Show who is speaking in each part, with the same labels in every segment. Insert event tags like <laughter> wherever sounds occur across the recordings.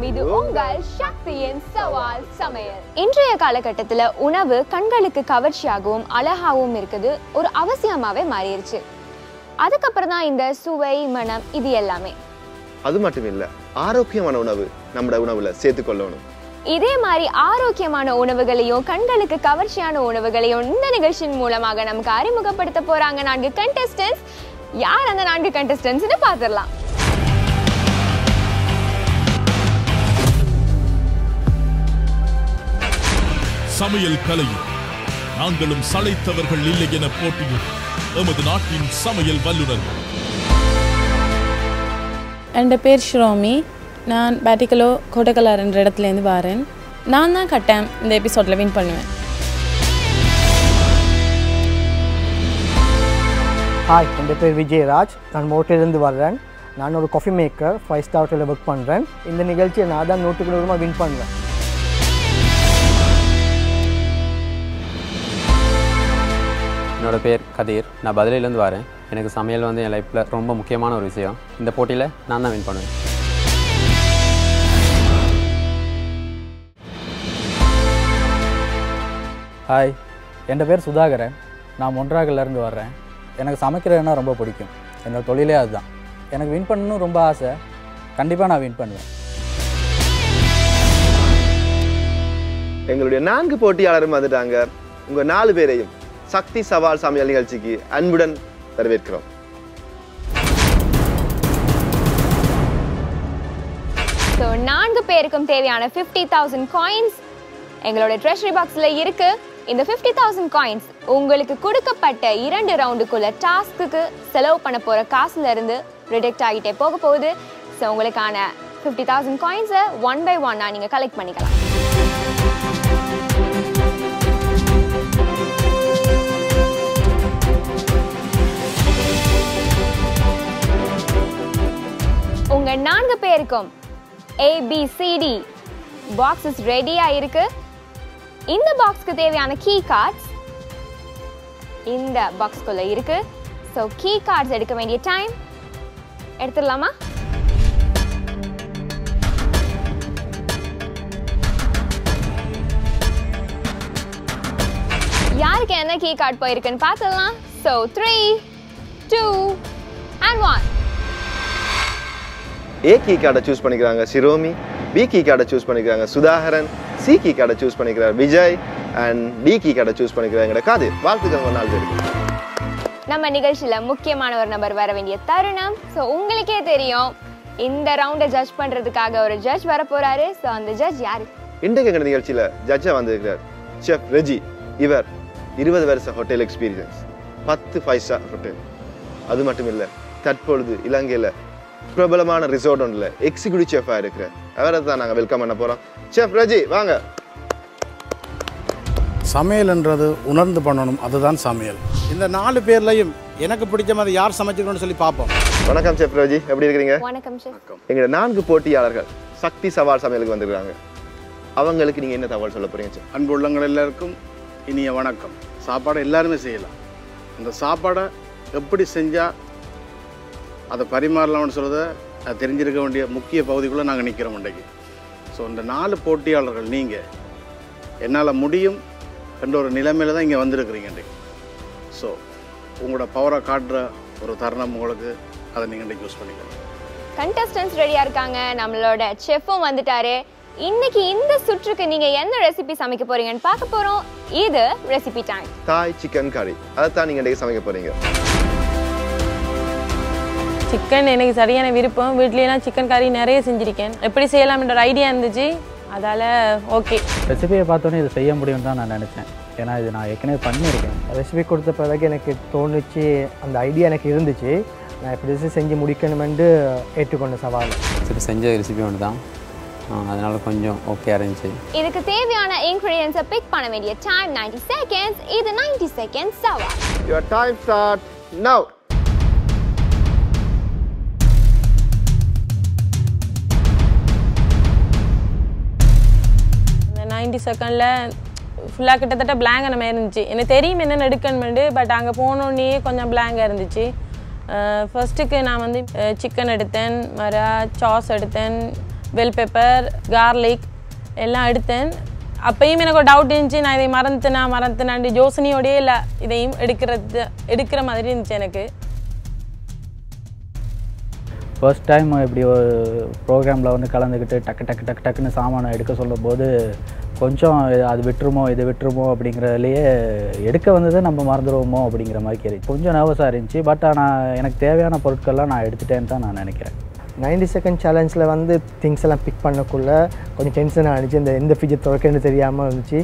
Speaker 1: welcome.
Speaker 2: இது உங்கள் சக்தியின் சவால் சமையல். இன்றைய காலகட்டத்துல உணவு கண்களுக்கு கவர்ச்சியாகவும் அழகாகவும் இருக்குது. ஒரு அவசியமாவே மாறிடுச்சு அதுக்கப்புறம் தான் இந்த சுவை மனம் இது எல்லாமே.
Speaker 1: அது மட்டும் இல்ல ஆரோக்கியமான உணவு நம்மட உணவுல சேர்த்துக்கொள்ளணும்
Speaker 2: இதே மாதிரி ஆரோக்கியமான உணவுகளையும் கண்களுக்கு கவர்ச்சியான உணவுகளையும் இந்த நிகழ்ச்சியின் மூலமாக நமக்கு அறிமுகப்படுத்த போறாங்க நான்கு கண்டஸ்டன்ஸ் யார் அந்த நான்கு கண்டஸ்டன்ஸ்னு பார்த்துடலாம்.
Speaker 3: சமையல் கலையில் நாங்களும் சளைத்தவர்கள் இல்லை என போட்டியும் எமது நாட்டின் சமையல் வல்லுநர்கள்
Speaker 4: என் பேர் ஷிரோமி நான் பேட்டிக்கலோ கோட்டக்கலார் என்ற இடத்துலேருந்து வரேன் நான் தான் கட்டேன் இந்த எபிசோடில் வின் பண்ணுவேன்
Speaker 5: ஹாய் என் பேர் விஜயராஜ் நான் மோட்டிலிருந்து வர்றேன் நான் ஒரு காஃபி மேக்கர் ஃபைவ் ஸ்டார் ஹோட்டலில் ஒர்க் பண்ணுறேன் இந்த நிகழ்ச்சியை நான் தான் நூற்றுக்கு நூறுமா வின் பண்ணுறேன்
Speaker 6: என்னோட பேர் கதீர். நான் பதிலையிலேருந்து வரேன். எனக்கு சமையல் வந்து என் லைஃப்பில் ரொம்ப முக்கியமான ஒரு விஷயம். இந்த போட்டியில் நான் தான் வின் பண்ணுவேன்.
Speaker 7: ஹாய் என் பேர் சுதாகரன். நான் மொன்றாகலேருந்து வர்றேன். எனக்கு சமைக்கிறதுனா ரொம்ப பிடிக்கும். என்னோட தொழிலே அதுதான். எனக்கு வின் பண்ணணும் ரொம்ப ஆசை. கண்டிப்பாக நான் வின் பண்ணுவேன்.
Speaker 1: எங்களுடைய நான்கு போட்டியாளரும் வந்துட்டாங்க. உங்க நாலு பேரையும். சக்தி சவால் சமையல் நிகழ்ச்சிக்கு அன்புடன் வரவேற்கிறோம்.
Speaker 2: ஸோ நான்கு பேருக்கும் தேவையான ஃபிஃப்டி தௌசண்ட் காயின்ஸ் எங்களோட ட்ரெஷரி பாக்ஸில் இருக்கு. இந்த ஃபிஃப்டி தௌசண்ட் காயின்ஸ் உங்களுக்கு கொடுக்கப்பட்ட இரண்டு ரவுண்டுக்குள்ள டாஸ்க்குக்கு செலவு பண்ண போகிற காசுல இருந்து ரிடெக்ட் ஆகிட்டே போக போகுது. ஸோ உங்களுக்கான ஃபிஃப்டி தௌசண்ட் காயின்ஸை ஒன் பை ஒன்னாக நீங்கள் கலெக்ட் பண்ணிக்கலாம். உங்க நான்கு பேருக்கும் ஏபிசிடி பாக்ஸஸ் ரெடியா இருக்கு. இந்த பாக்ஸ்க்கு தேவையான கீ கார்ட்ஸ் இந்த பாக்ஸ்குள்ள இருக்கு. ஸோ கீ கார்ட்ஸ் எடுக்க வேண்டிய டைம் எடுத்துடலாமா? யாருக்கு என்ன கீ கார்டு போயிருக்குன்னு பார்த்துடலாம். So three two and one
Speaker 1: A key கார்டை சூஸ் பண்ணிக்கிறாங்க சிரோமி பி கீ கார்டை சூஸ் பண்ணிக்கிறாங்க சுதாகரன் சி கீ கார்டை சூஸ் பண்ணிக்கிறார் விஜய் அண்ட் டி கீ கார்டை சூஸ் பண்ணிக்கிறாங்க காது. வாழ்த்துக்கள் ஒரு நாலு பேருக்கு
Speaker 2: நம்ம நிகழ்ச்சியில முக்கியமான ஒரு நபர் வர வேண்டிய தருணம். ஸோ உங்களுக்கே தெரியும். இந்த ரவுண்டை ஜட்ஜ் பண்றதுக்காக ஒரு ஜட்ஜ் வர போறாரு ஸோ அந்த ஜட்ஜ் யாரு?
Speaker 1: இன்றைக்கு எங்கள் நிகழ்ச்சியில் ஜட்ஜாக வந்திருக்கிறார் செஃப் ரெஜி இவர் இருபது வருஷ ஹோட்டல் எக்ஸ்பீரியன்ஸ் பத்து ஃபைவ் ஸ்டார் ஹோட்டல் அது மட்டும் இல்லை தற்பொழுது இலங்கையில் பிரபலமான ரிசோர்ட் ஒன்றில். எக்ஸிக்யூட்டிவ் செஃபாக இருக்கிறார் அவரை தான் நாங்கள் வெல்கம் பண்ண போகிறோம் செஃப் ரெஜி வாங்க.
Speaker 8: சமையல்ன்றது உணர்ந்து பண்ணணும். அதுதான் சமையல். இந்த நாலு பேர்லையும் எனக்கு பிடிச்ச மாதிரி யார் சமைச்சிருக்கணும்னு சொல்லி பார்ப்போம்.
Speaker 1: வணக்கம் செஃப் ரெஜி எப்படி இருக்கிறீங்க?
Speaker 2: வணக்கம்
Speaker 1: எங்களோட நான்கு போட்டியாளர்கள் சக்தி சவால் சமையலுக்கு வந்திருக்காங்க. அவங்களுக்கு நீங்கள் என்ன தகவல் சொல்ல போறீங்க செஃப்
Speaker 8: அன்பு உள்ளங்கள் எல்லாருக்கும் இனிய வணக்கம். சாப்பாடை எல்லாருமே செய்யலாம். அந்த சாப்பாடை எப்படி செஞ்சால் அதை பரிமாறலாம்னு சொல்கிறத அது தெரிஞ்சிருக்க வேண்டிய முக்கிய பகுதிக்குள்ளே நாங்கள் நிற்கிறோம் இன்றைக்கு ஸோ இந்த நாலு போட்டியாளர்கள் நீங்கள் என்னால் முடியும் என்ற ஒரு நிலைமையில தான் இங்கே வந்திருக்கிறீங்க இன்றைக்கு ஸோ உங்களோட பவரை காட்டுற ஒரு தருணம் உங்களுக்கு அதை நீங்கள் இன்றைக்கு யூஸ் பண்ணிக்கலாம்.
Speaker 2: கண்டஸ்டன்ஸ் ரெடியா இருக்காங்க. நம்மளோட செஃப்பும் வந்துட்டாரு. இன்னைக்கு இந்த சுற்றுக்கு நீங்க என்ன ரெசிபி சமைக்க போறீங்கன்னு பார்க்க போறோம். இது ரெசிபி டைம்
Speaker 1: தாய் சிக்கன் கறி அதை தான் நீங்கள் இன்றைக்கு சமைக்க போறீங்க.
Speaker 4: சிக்கன் எனக்கு சரியான விருப்பம். வீட்லேயெல்லாம் சிக்கன் கறி நிறைய செஞ்சுருக்கேன். எப்படி செய்யலாம்ன்ற ஒரு ஐடியா இருந்துச்சு. அதால் ஓகே
Speaker 7: ரெசிபியை பார்த்தோன்னே இது செய்ய முடியும் தான் நான் நினச்சேன். ஏன்னா இது நான் ஏற்கனவே பண்ணியிருக்கேன்.
Speaker 5: ரெசிபி கொடுத்த பிறகு எனக்கு தோணுச்சு அந்த ஐடியா எனக்கு இருந்துச்சு. நான் எப்படி ரெசிபி செஞ்சு முடிக்கணுமென்று ஏற்றுக்கொண்ட சவால்.
Speaker 6: இப்போ செஞ்ச ரெசிபி ஒன்று தான். அதனால் கொஞ்சம் ஓகே இருந்துச்சு.
Speaker 2: இதுக்கு தேவையான இன்கிரீடியன்ஸை பிக் பண்ண வேண்டிய டைம் 90 செகண்ட்ஸ் இது 90 செகண்ட்ஸ் சவால்.
Speaker 1: Your time start now.
Speaker 4: Ninety செகண்டில் ஃபுல்லாக கிட்டத்தட்ட பிளாங்காக நம்ம இருந்துச்சு. எனக்கு தெரியும் என்ன எடுக்கணுமெண்டு பட் அங்கே போனோடனே கொஞ்சம் பிளாங்காக இருந்துச்சு. ஃபர்ஸ்ட்டுக்கு நான் வந்து சிக்கன் எடுத்தேன் மர சாஸ் எடுத்தேன் வெல் பெப்பர் கார்லிக் எல்லாம் எடுத்தேன். அப்பயும் எனக்கு ஒரு டவுட் இருந்துச்சு. நான் இதை மறந்துனா மறந்துட்டேனாண்டு யோசனையோடயே இல்லை. இதையும் எடுக்கிறது எடுக்கிற மாதிரி இருந்துச்சு எனக்கு.
Speaker 7: ஃபர்ஸ்ட் டைம் இப்படி ஒரு ப்ரோக்ராமில் வந்து கலந்துக்கிட்டு டக்கு டக்கு டக்கு டக்குன்னு சாமானை எடுக்க சொல்லும்போது கொஞ்சம் அது விட்டுருமோ இது விட்டுருமோ அப்படிங்கிறதுலையே எடுக்க வந்ததை நம்ம மறந்துடுவோமோ அப்படிங்கிற மாதிரி கேள்வி. கொஞ்சம் நர்வஸாக இருந்துச்சு. பட் ஆனால் எனக்கு தேவையான பொருட்கள்லாம் நான் எடுத்துட்டேன்னு தான் நான் நினைக்கிறேன்.
Speaker 5: 90 செகண்ட் சேலஞ்சில் வந்து திங்ஸ் எல்லாம் பிக் பண்ணக்குள்ள கொஞ்சம் டென்ஷன் ஆகிடுச்சு இந்த எந்த ஃப்ரிட்ஜை துறக்கன்னு தெரியாமல் இருந்துச்சு.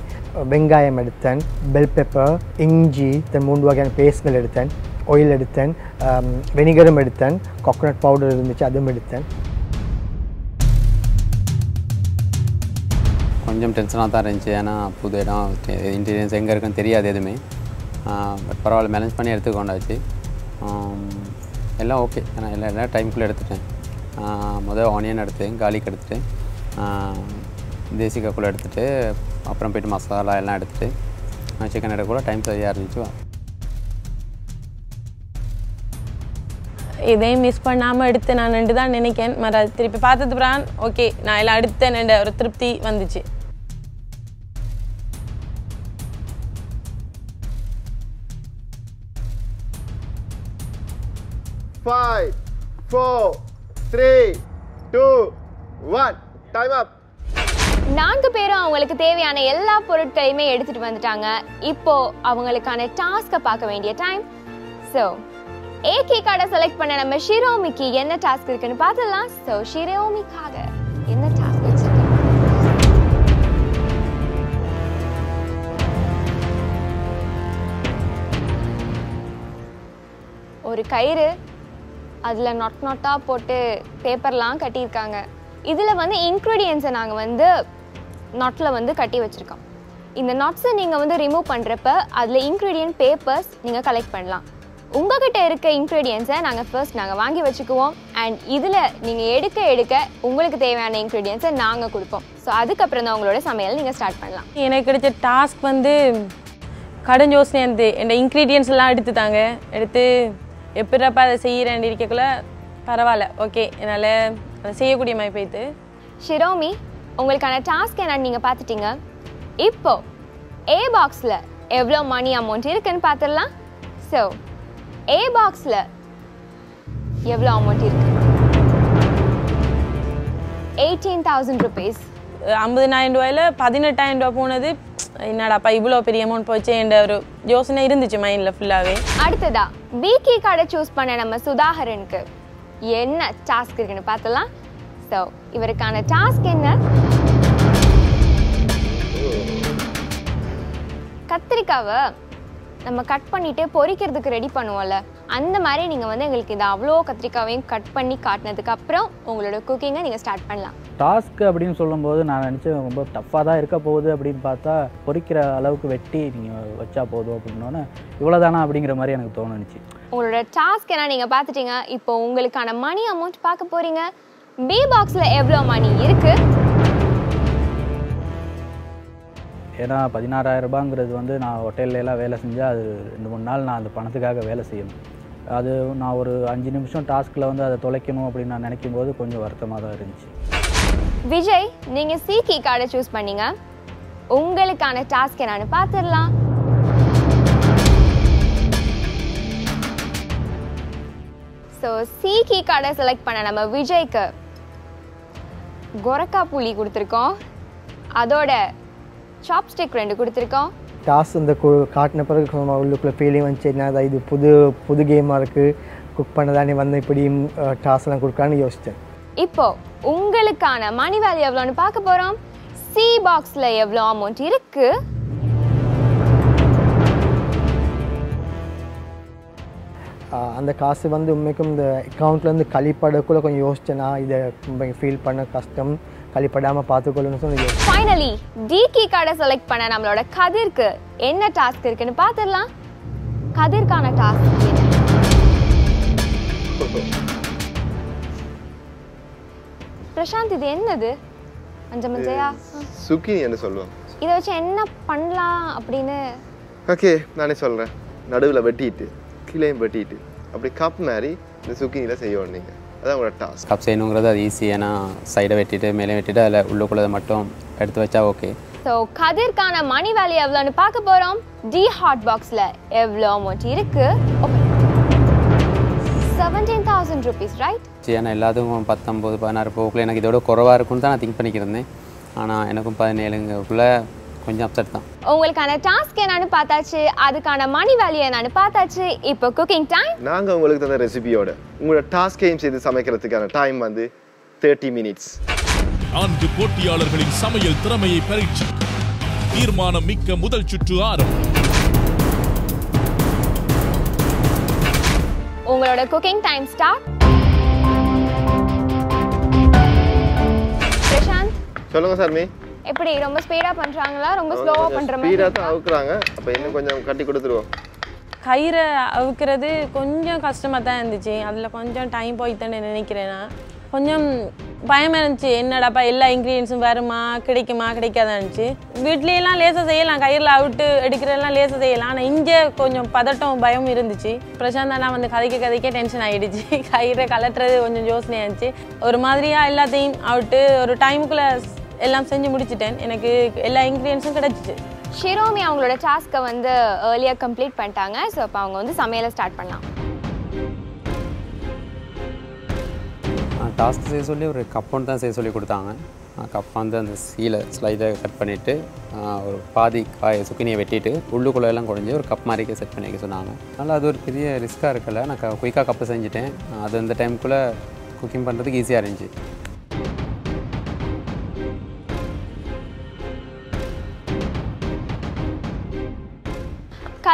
Speaker 5: வெங்காயம் எடுத்தேன் பெல் பெப்பர் இஞ்சி தென் மூன்று வகையான பேஸ்ட்கள் எடுத்தேன் ஆயில் எடுத்தேன் um, வெனிகரும் எடுத்தேன் கோகோனட் பவுடர் இருந்துச்சு அதுவும் எடுத்தேன்.
Speaker 6: கொஞ்சம் டென்ஷனாக தான் இருந்துச்சு. ஏன்னா புது இடம் இன்டீரியன்ஸ் எங்கே இருக்குன்னு தெரியாது எதுவுமே. பட் பரவாயில்ல மேனேஜ் பண்ணி எடுத்துக்கொண்டாச்சு கொண்டாச்சு. எல்லாம் ஓகே ஏன்னா எல்லாம் எல்லாம் டைமுக்குள்ளே எடுத்துட்டேன். முதல் ஆனியன் எடுத்தேன் காலிக்கு எடுத்துட்டு தேசிக்காக்குள்ளே எடுத்துகிட்டு அப்புறம் போயிட்டு மசாலா எல்லாம் எடுத்துட்டு சிக்கன் எடுக்க கூட டைம் சரியாக இருந்துச்சு.
Speaker 4: இதையும் மிஸ் பண்ணாமல் எடுத்து நான் நின்று தான் நினைக்கேன். மற திருப்பி பார்த்தது பிரான் ஓகே நான் எல்லாம் எடுத்தேன் ஒரு திருப்தி வந்துச்சு.
Speaker 1: Five, four, three, two one. Time up.
Speaker 2: நான்கு பேரும் அவங்களுக்கு தேவையான எல்லா பொருட்களையுமே எடுத்துட்டு வந்துட்டாங்க இப்போ அவங்களுக்கான டாஸ்க்கை பார்க்க வேண்டிய டைம் ஸோ ஏ கீ கார்டை செலக்ட் பண்ண நம்ம ஷிரோமிக்கு என்ன டாஸ்க் இருக்குன்னு பார்த்துடலாம் ஸோ ஷிரோமிக்காக என்ன டாஸ்க் வச்சிருக்கேன் ஒரு கயிறு அதில் நொட் நொட்டாக போட்டு பேப்பர்லாம் கட்டியிருக்காங்க. இதில் வந்து இன்க்ரீடியன்ஸை நாங்கள் வந்து நட்டில் வந்து கட்டி வச்சுருக்கோம். இந்த நட்ஸை நீங்கள் வந்து ரிமூவ் பண்ணுறப்ப அதில் இன்க்ரீடியன்ட் பேப்பர்ஸ் நீங்கள் கலெக்ட் பண்ணலாம். உங்ககிட்ட இருக்க இன்க்ரீடியன்ஸை நாங்கள் ஃபர்ஸ்ட் நாங்கள் வாங்கி வச்சுக்குவோம். அண்ட் இதில் நீங்கள் எடுக்க எடுக்க உங்களுக்கு தேவையான இன்க்ரீடியன்ஸை நாங்கள் கொடுப்போம். ஸோ அதுக்கப்புறம் தான் உங்களோட சமையல் நீங்கள் ஸ்டார்ட் பண்ணலாம்.
Speaker 4: எனக்கு கிடைச்ச டாஸ்க் வந்து கடன் யோசனை இருந்து என் இன்க்ரீடியன்ஸ் எல்லாம் எடுத்து தாங்க எடுத்து எப்படிப்பா அதை செய்கிறேன் இருக்கக்குள்ள பரவாயில்ல ஓகே என்னால் அதை செய்யக்கூடிய மாதிரி போயிட்டு
Speaker 2: ஷிரோமி உங்களுக்கான டாஸ்க் என்னன்னு நீங்கள் பார்த்துட்டீங்க. இப்போ ஏ பாக்ஸில் எவ்வளோ மணி அமௌண்ட் இருக்குன்னு பார்த்துடலாம். ஸோ ஏ பாக்ஸில் எவ்வளோ அமௌண்ட் இருக்கு? எயிட்டீன் தௌசண்ட் ருபீஸ்
Speaker 4: ஐம்பதினாயிரம் ரூபாயில் பதினெட்டாயிரம் ரூபா போனது என்னடாப்பா இவ்வளோ பெரிய அமௌண்ட் போச்சு என்ற ஒரு யோசனை இருந்துச்சு மைண்டில் ஃபுல்லாகவே
Speaker 2: அடுத்ததா பிகி கார்டை சூஸ் பண்ண நம்ம சுதாகரனுக்கு என்ன டாஸ்க் இருக்குன்னு பார்த்தலாம் ஸோ இவருக்கான டாஸ்க் என்ன? கத்திரிக்காவை நம்ம கட் பண்ணிட்டு பொரிக்கிறதுக்கு ரெடி பண்ணுவோம்ல அந்த மாதிரி நீங்கள் வந்து எங்களுக்கு இது அவ்வளோ கத்திரிக்காவையும் கட் பண்ணி காட்டினதுக்கு அப்புறம் உங்களோட குக்கிங்கை நீங்கள் ஸ்டார்ட் பண்ணலாம்.
Speaker 7: டாஸ்க் அப்படின்னு சொல்லும்போது நான் நினச்சேன் ரொம்ப டஃப்பாக தான் இருக்க போகுது அப்படின்னு பார்த்தா பொரிக்கிற அளவுக்கு வெட்டி நீங்கள் வச்சா போதும் அப்படின்னோன்னே இவ்வளோதானா அப்படிங்கிற மாதிரி எனக்கு தோணுச்சு.
Speaker 2: உங்களோட டாஸ்க் என்ன நீங்கள் பார்த்துட்டீங்க? இப்போ உங்களுக்கான மணி அமௌண்ட் பார்க்க போறீங்க. பி பாக்ஸில் எவ்வளோ மணி இருக்கு?
Speaker 7: ஏன்னா பதினாறாயிரம் ரூபாங்கிறது வந்து நான் ஹோட்டல்லலாம் வேலை செஞ்சால் அது ரெண்டு மூணு நாள் நான் அந்த பணத்துக்காக வேலை செய்யணும் அது நான் ஒரு அஞ்சு நிமிஷம் டாஸ்கில் வந்து அதை தொலைக்கணும் அப்படின்னு நான் நினைக்கும் போது கொஞ்சம் வருத்தமாக தான் இருந்துச்சு.
Speaker 2: விஜய் நீங்கள் சி கீ கார்டை சூஸ் பண்ணீங்க. உங்களுக்கான டாஸ்க் என்னன்னு பார்த்துடலாம் ஸோ சி கீ கார்டை செலக்ட் பண்ண நம்ம விஜய்க்கு கொரக்கா புளி கொடுத்துருக்கோம். அதோட சாப்ஸ்டிக் ரெண்டு கொடுத்துருக்கோம்.
Speaker 5: டாஸ் இந்த காட்டின பிறகு உள்ளுக்குள்ளே ஃபீலிங் வந்துச்சு. என்ன இது புது புது கேமாக இருக்குது குக் பண்ணதானே வந்து இப்படி டாஸ்லாம் கொடுக்கலான்னு யோசித்தேன்
Speaker 2: இப்போ உங்களுக்கான மணி வேல்யூ எவ்வளோன்னு பார்க்க போகிறோம் சி பாக்ஸில் எவ்வளோ அமௌண்ட் இருக்கு?
Speaker 5: அந்த காசு வந்து உண்மைக்கும் இந்த அக்கௌண்ட்லேருந்து கழிப்படக்குள்ள கொஞ்சம் யோசிச்சேன்னா இதை ஃபீல் பண்ண கஷ்டம். கழிப்படாமல் பார்த்துக்கொள்ளணும்னு யோசிச்சேன்
Speaker 2: ஃபைனலி டி கீ கார்டை செலக்ட் பண்ண நம்மளோட கதிர்க்கு என்ன டாஸ்க் இருக்குன்னு பார்த்துடலாம். கதிர்க்கான டாஸ்க் என்ன? பிரசாந்த் இது என்னது? அஞ்சமஞ்சையா
Speaker 1: சுக்கினி என்று சொல்லுவோம்
Speaker 2: இதை வச்சு என்ன பண்ணலாம் அப்படின்னு?
Speaker 1: ஓகே நானே சொல்கிறேன் நடுவில் வெட்டிட்டு கீழேயும் வெட்டிட்டு அப்படி கப் மாதிரி இந்த சுக்கினியில் செய்யணும் நீங்கள் அதான் உங்களோட டாஸ்க்
Speaker 6: கப் செய்யணுங்கிறது அது ஈஸி ஏன்னா சைடை வெட்டிட்டு மேலே வெட்டிட்டு அதில் உள்ளுக்குள்ளதை மட்டும் எடுத்து வச்சா ஓகே
Speaker 2: ஸோ கதிர்க்கான மணி வேல்யூ எவ்வளோன்னு பார்க்க போகிறோம் டி ஹாட் பாக்ஸில் எவ்வளோ அமௌண்ட் இருக்கு? செவன்டீன் தௌசண்ட் ருபீஸ் ரைட்
Speaker 6: ஏன்னா எல்லாத்துக்கும் பத்தொம்போது பதினாறு போக்குள்ள எனக்கு இதோட குறவாக இருக்கும்னு தான் நான் திங்க் பண்ணிக்கிருந்தேன் ஆனால் எனக்கும் பதினேழுங்கக்குள்ளே கொஞ்சம் அப்செட் தான்.
Speaker 2: உங்களுக்கான டாஸ்க் என்னன்னு பார்த்தாச்சு அதுக்கான மணி வேல்யூ என்னன்னு பார்த்தாச்சு இப்போ குக்கிங் டைம்
Speaker 1: நாங்கள் உங்களுக்கு தந்த ரெசிபியோட உங்களோட டாஸ்கையும் செய்து சமைக்கிறதுக்கான டைம் வந்து தேர்ட்டி மினிட்ஸ்
Speaker 3: நான்கு போட்டியாளர்களின் சமையல் திறமையை பரீட்சி. தீர்மானம் மிக்க முதல் சுற்று ஆரம்பம்
Speaker 2: உங்களோட குக்கிங் டைம் ஸ்டார்ட் பிரசாந்த்
Speaker 1: சொல்லுங்க சார்மி
Speaker 2: எப்படி ரொம்ப ஸ்பீடா பண்றாங்களா? ரொம்ப ஸ்லோவா பண்ற மாதிரி
Speaker 1: ஸ்பீடாக தான் அவுக்குறாங்க. அப்போ இன்னும் கொஞ்சம் கட்டி கொடுத்துருவோம்.
Speaker 4: கயிறை அவுக்கிறது கொஞ்சம் கஷ்டமாக தான் இருந்துச்சு. அதில் கொஞ்சம் டைம் போய்த்தானே நினைக்கிறேன் நான். கொஞ்சம் பயமாக இருந்துச்சு. என்னடாப்பா எல்லா இன்க்ரீடியன்ஸும் வருமா கிடைக்குமா கிடைக்காதான் இருந்துச்சு. வீட்லேயெல்லாம் லேசாக செய்யலாம். கயிறில் அவுட்டு எடுக்கிறதெல்லாம் லேசாக செய்யலாம். ஆனால் இங்கே கொஞ்சம் பதட்டம் பயம் இருந்துச்சு. பிரசாந்த் அண்ணா வந்து கதைக்க கதைக்க டென்ஷன் ஆகிடுச்சு <laughs> கயிறை கலட்டுறது கொஞ்சம் யோசனையாக இருந்துச்சு. ஒரு மாதிரியாக எல்லாத்தையும் அவுட்டு ஒரு டைமுக்குள்ளே எல்லாம் செஞ்சு முடிச்சிட்டேன். எனக்கு எல்லா இன்க்ரீடியன்ஸும் கிடச்சிச்சு.
Speaker 2: ஷிரோமி அவங்களோட டாஸ்க்கை வந்து ஏர்லியாக கம்ப்ளீட் பண்ணிட்டாங்க. ஸோ அப்போ அவங்க வந்து சமையலை ஸ்டார்ட் பண்ணலாம்.
Speaker 6: டாஸ்க் செய்ய சொல்லி ஒரு கப் ஒன்று தான் செய்ய சொல்லி கொடுத்தாங்க. கப் வந்து அந்த சீலை ஸ்லைடை கட் பண்ணிவிட்டு ஒரு பாதி காய சுக்கினியை வெட்டிட்டு உள்ளுக்குள்ள எல்லாம் குழஞ்சி ஒரு கப் மாதிரி செட் பண்ணி வைக்க சொன்னாங்க. அதனால் அது ஒரு பெரிய ரிஸ்க்காக இருக்கல. நான் குயிக்காக கப்பு செஞ்சுட்டேன். அது அந்த டைமுக்குள்ளே குக்கிங் பண்ணுறதுக்கு ஈஸியாக இருந்துச்சு.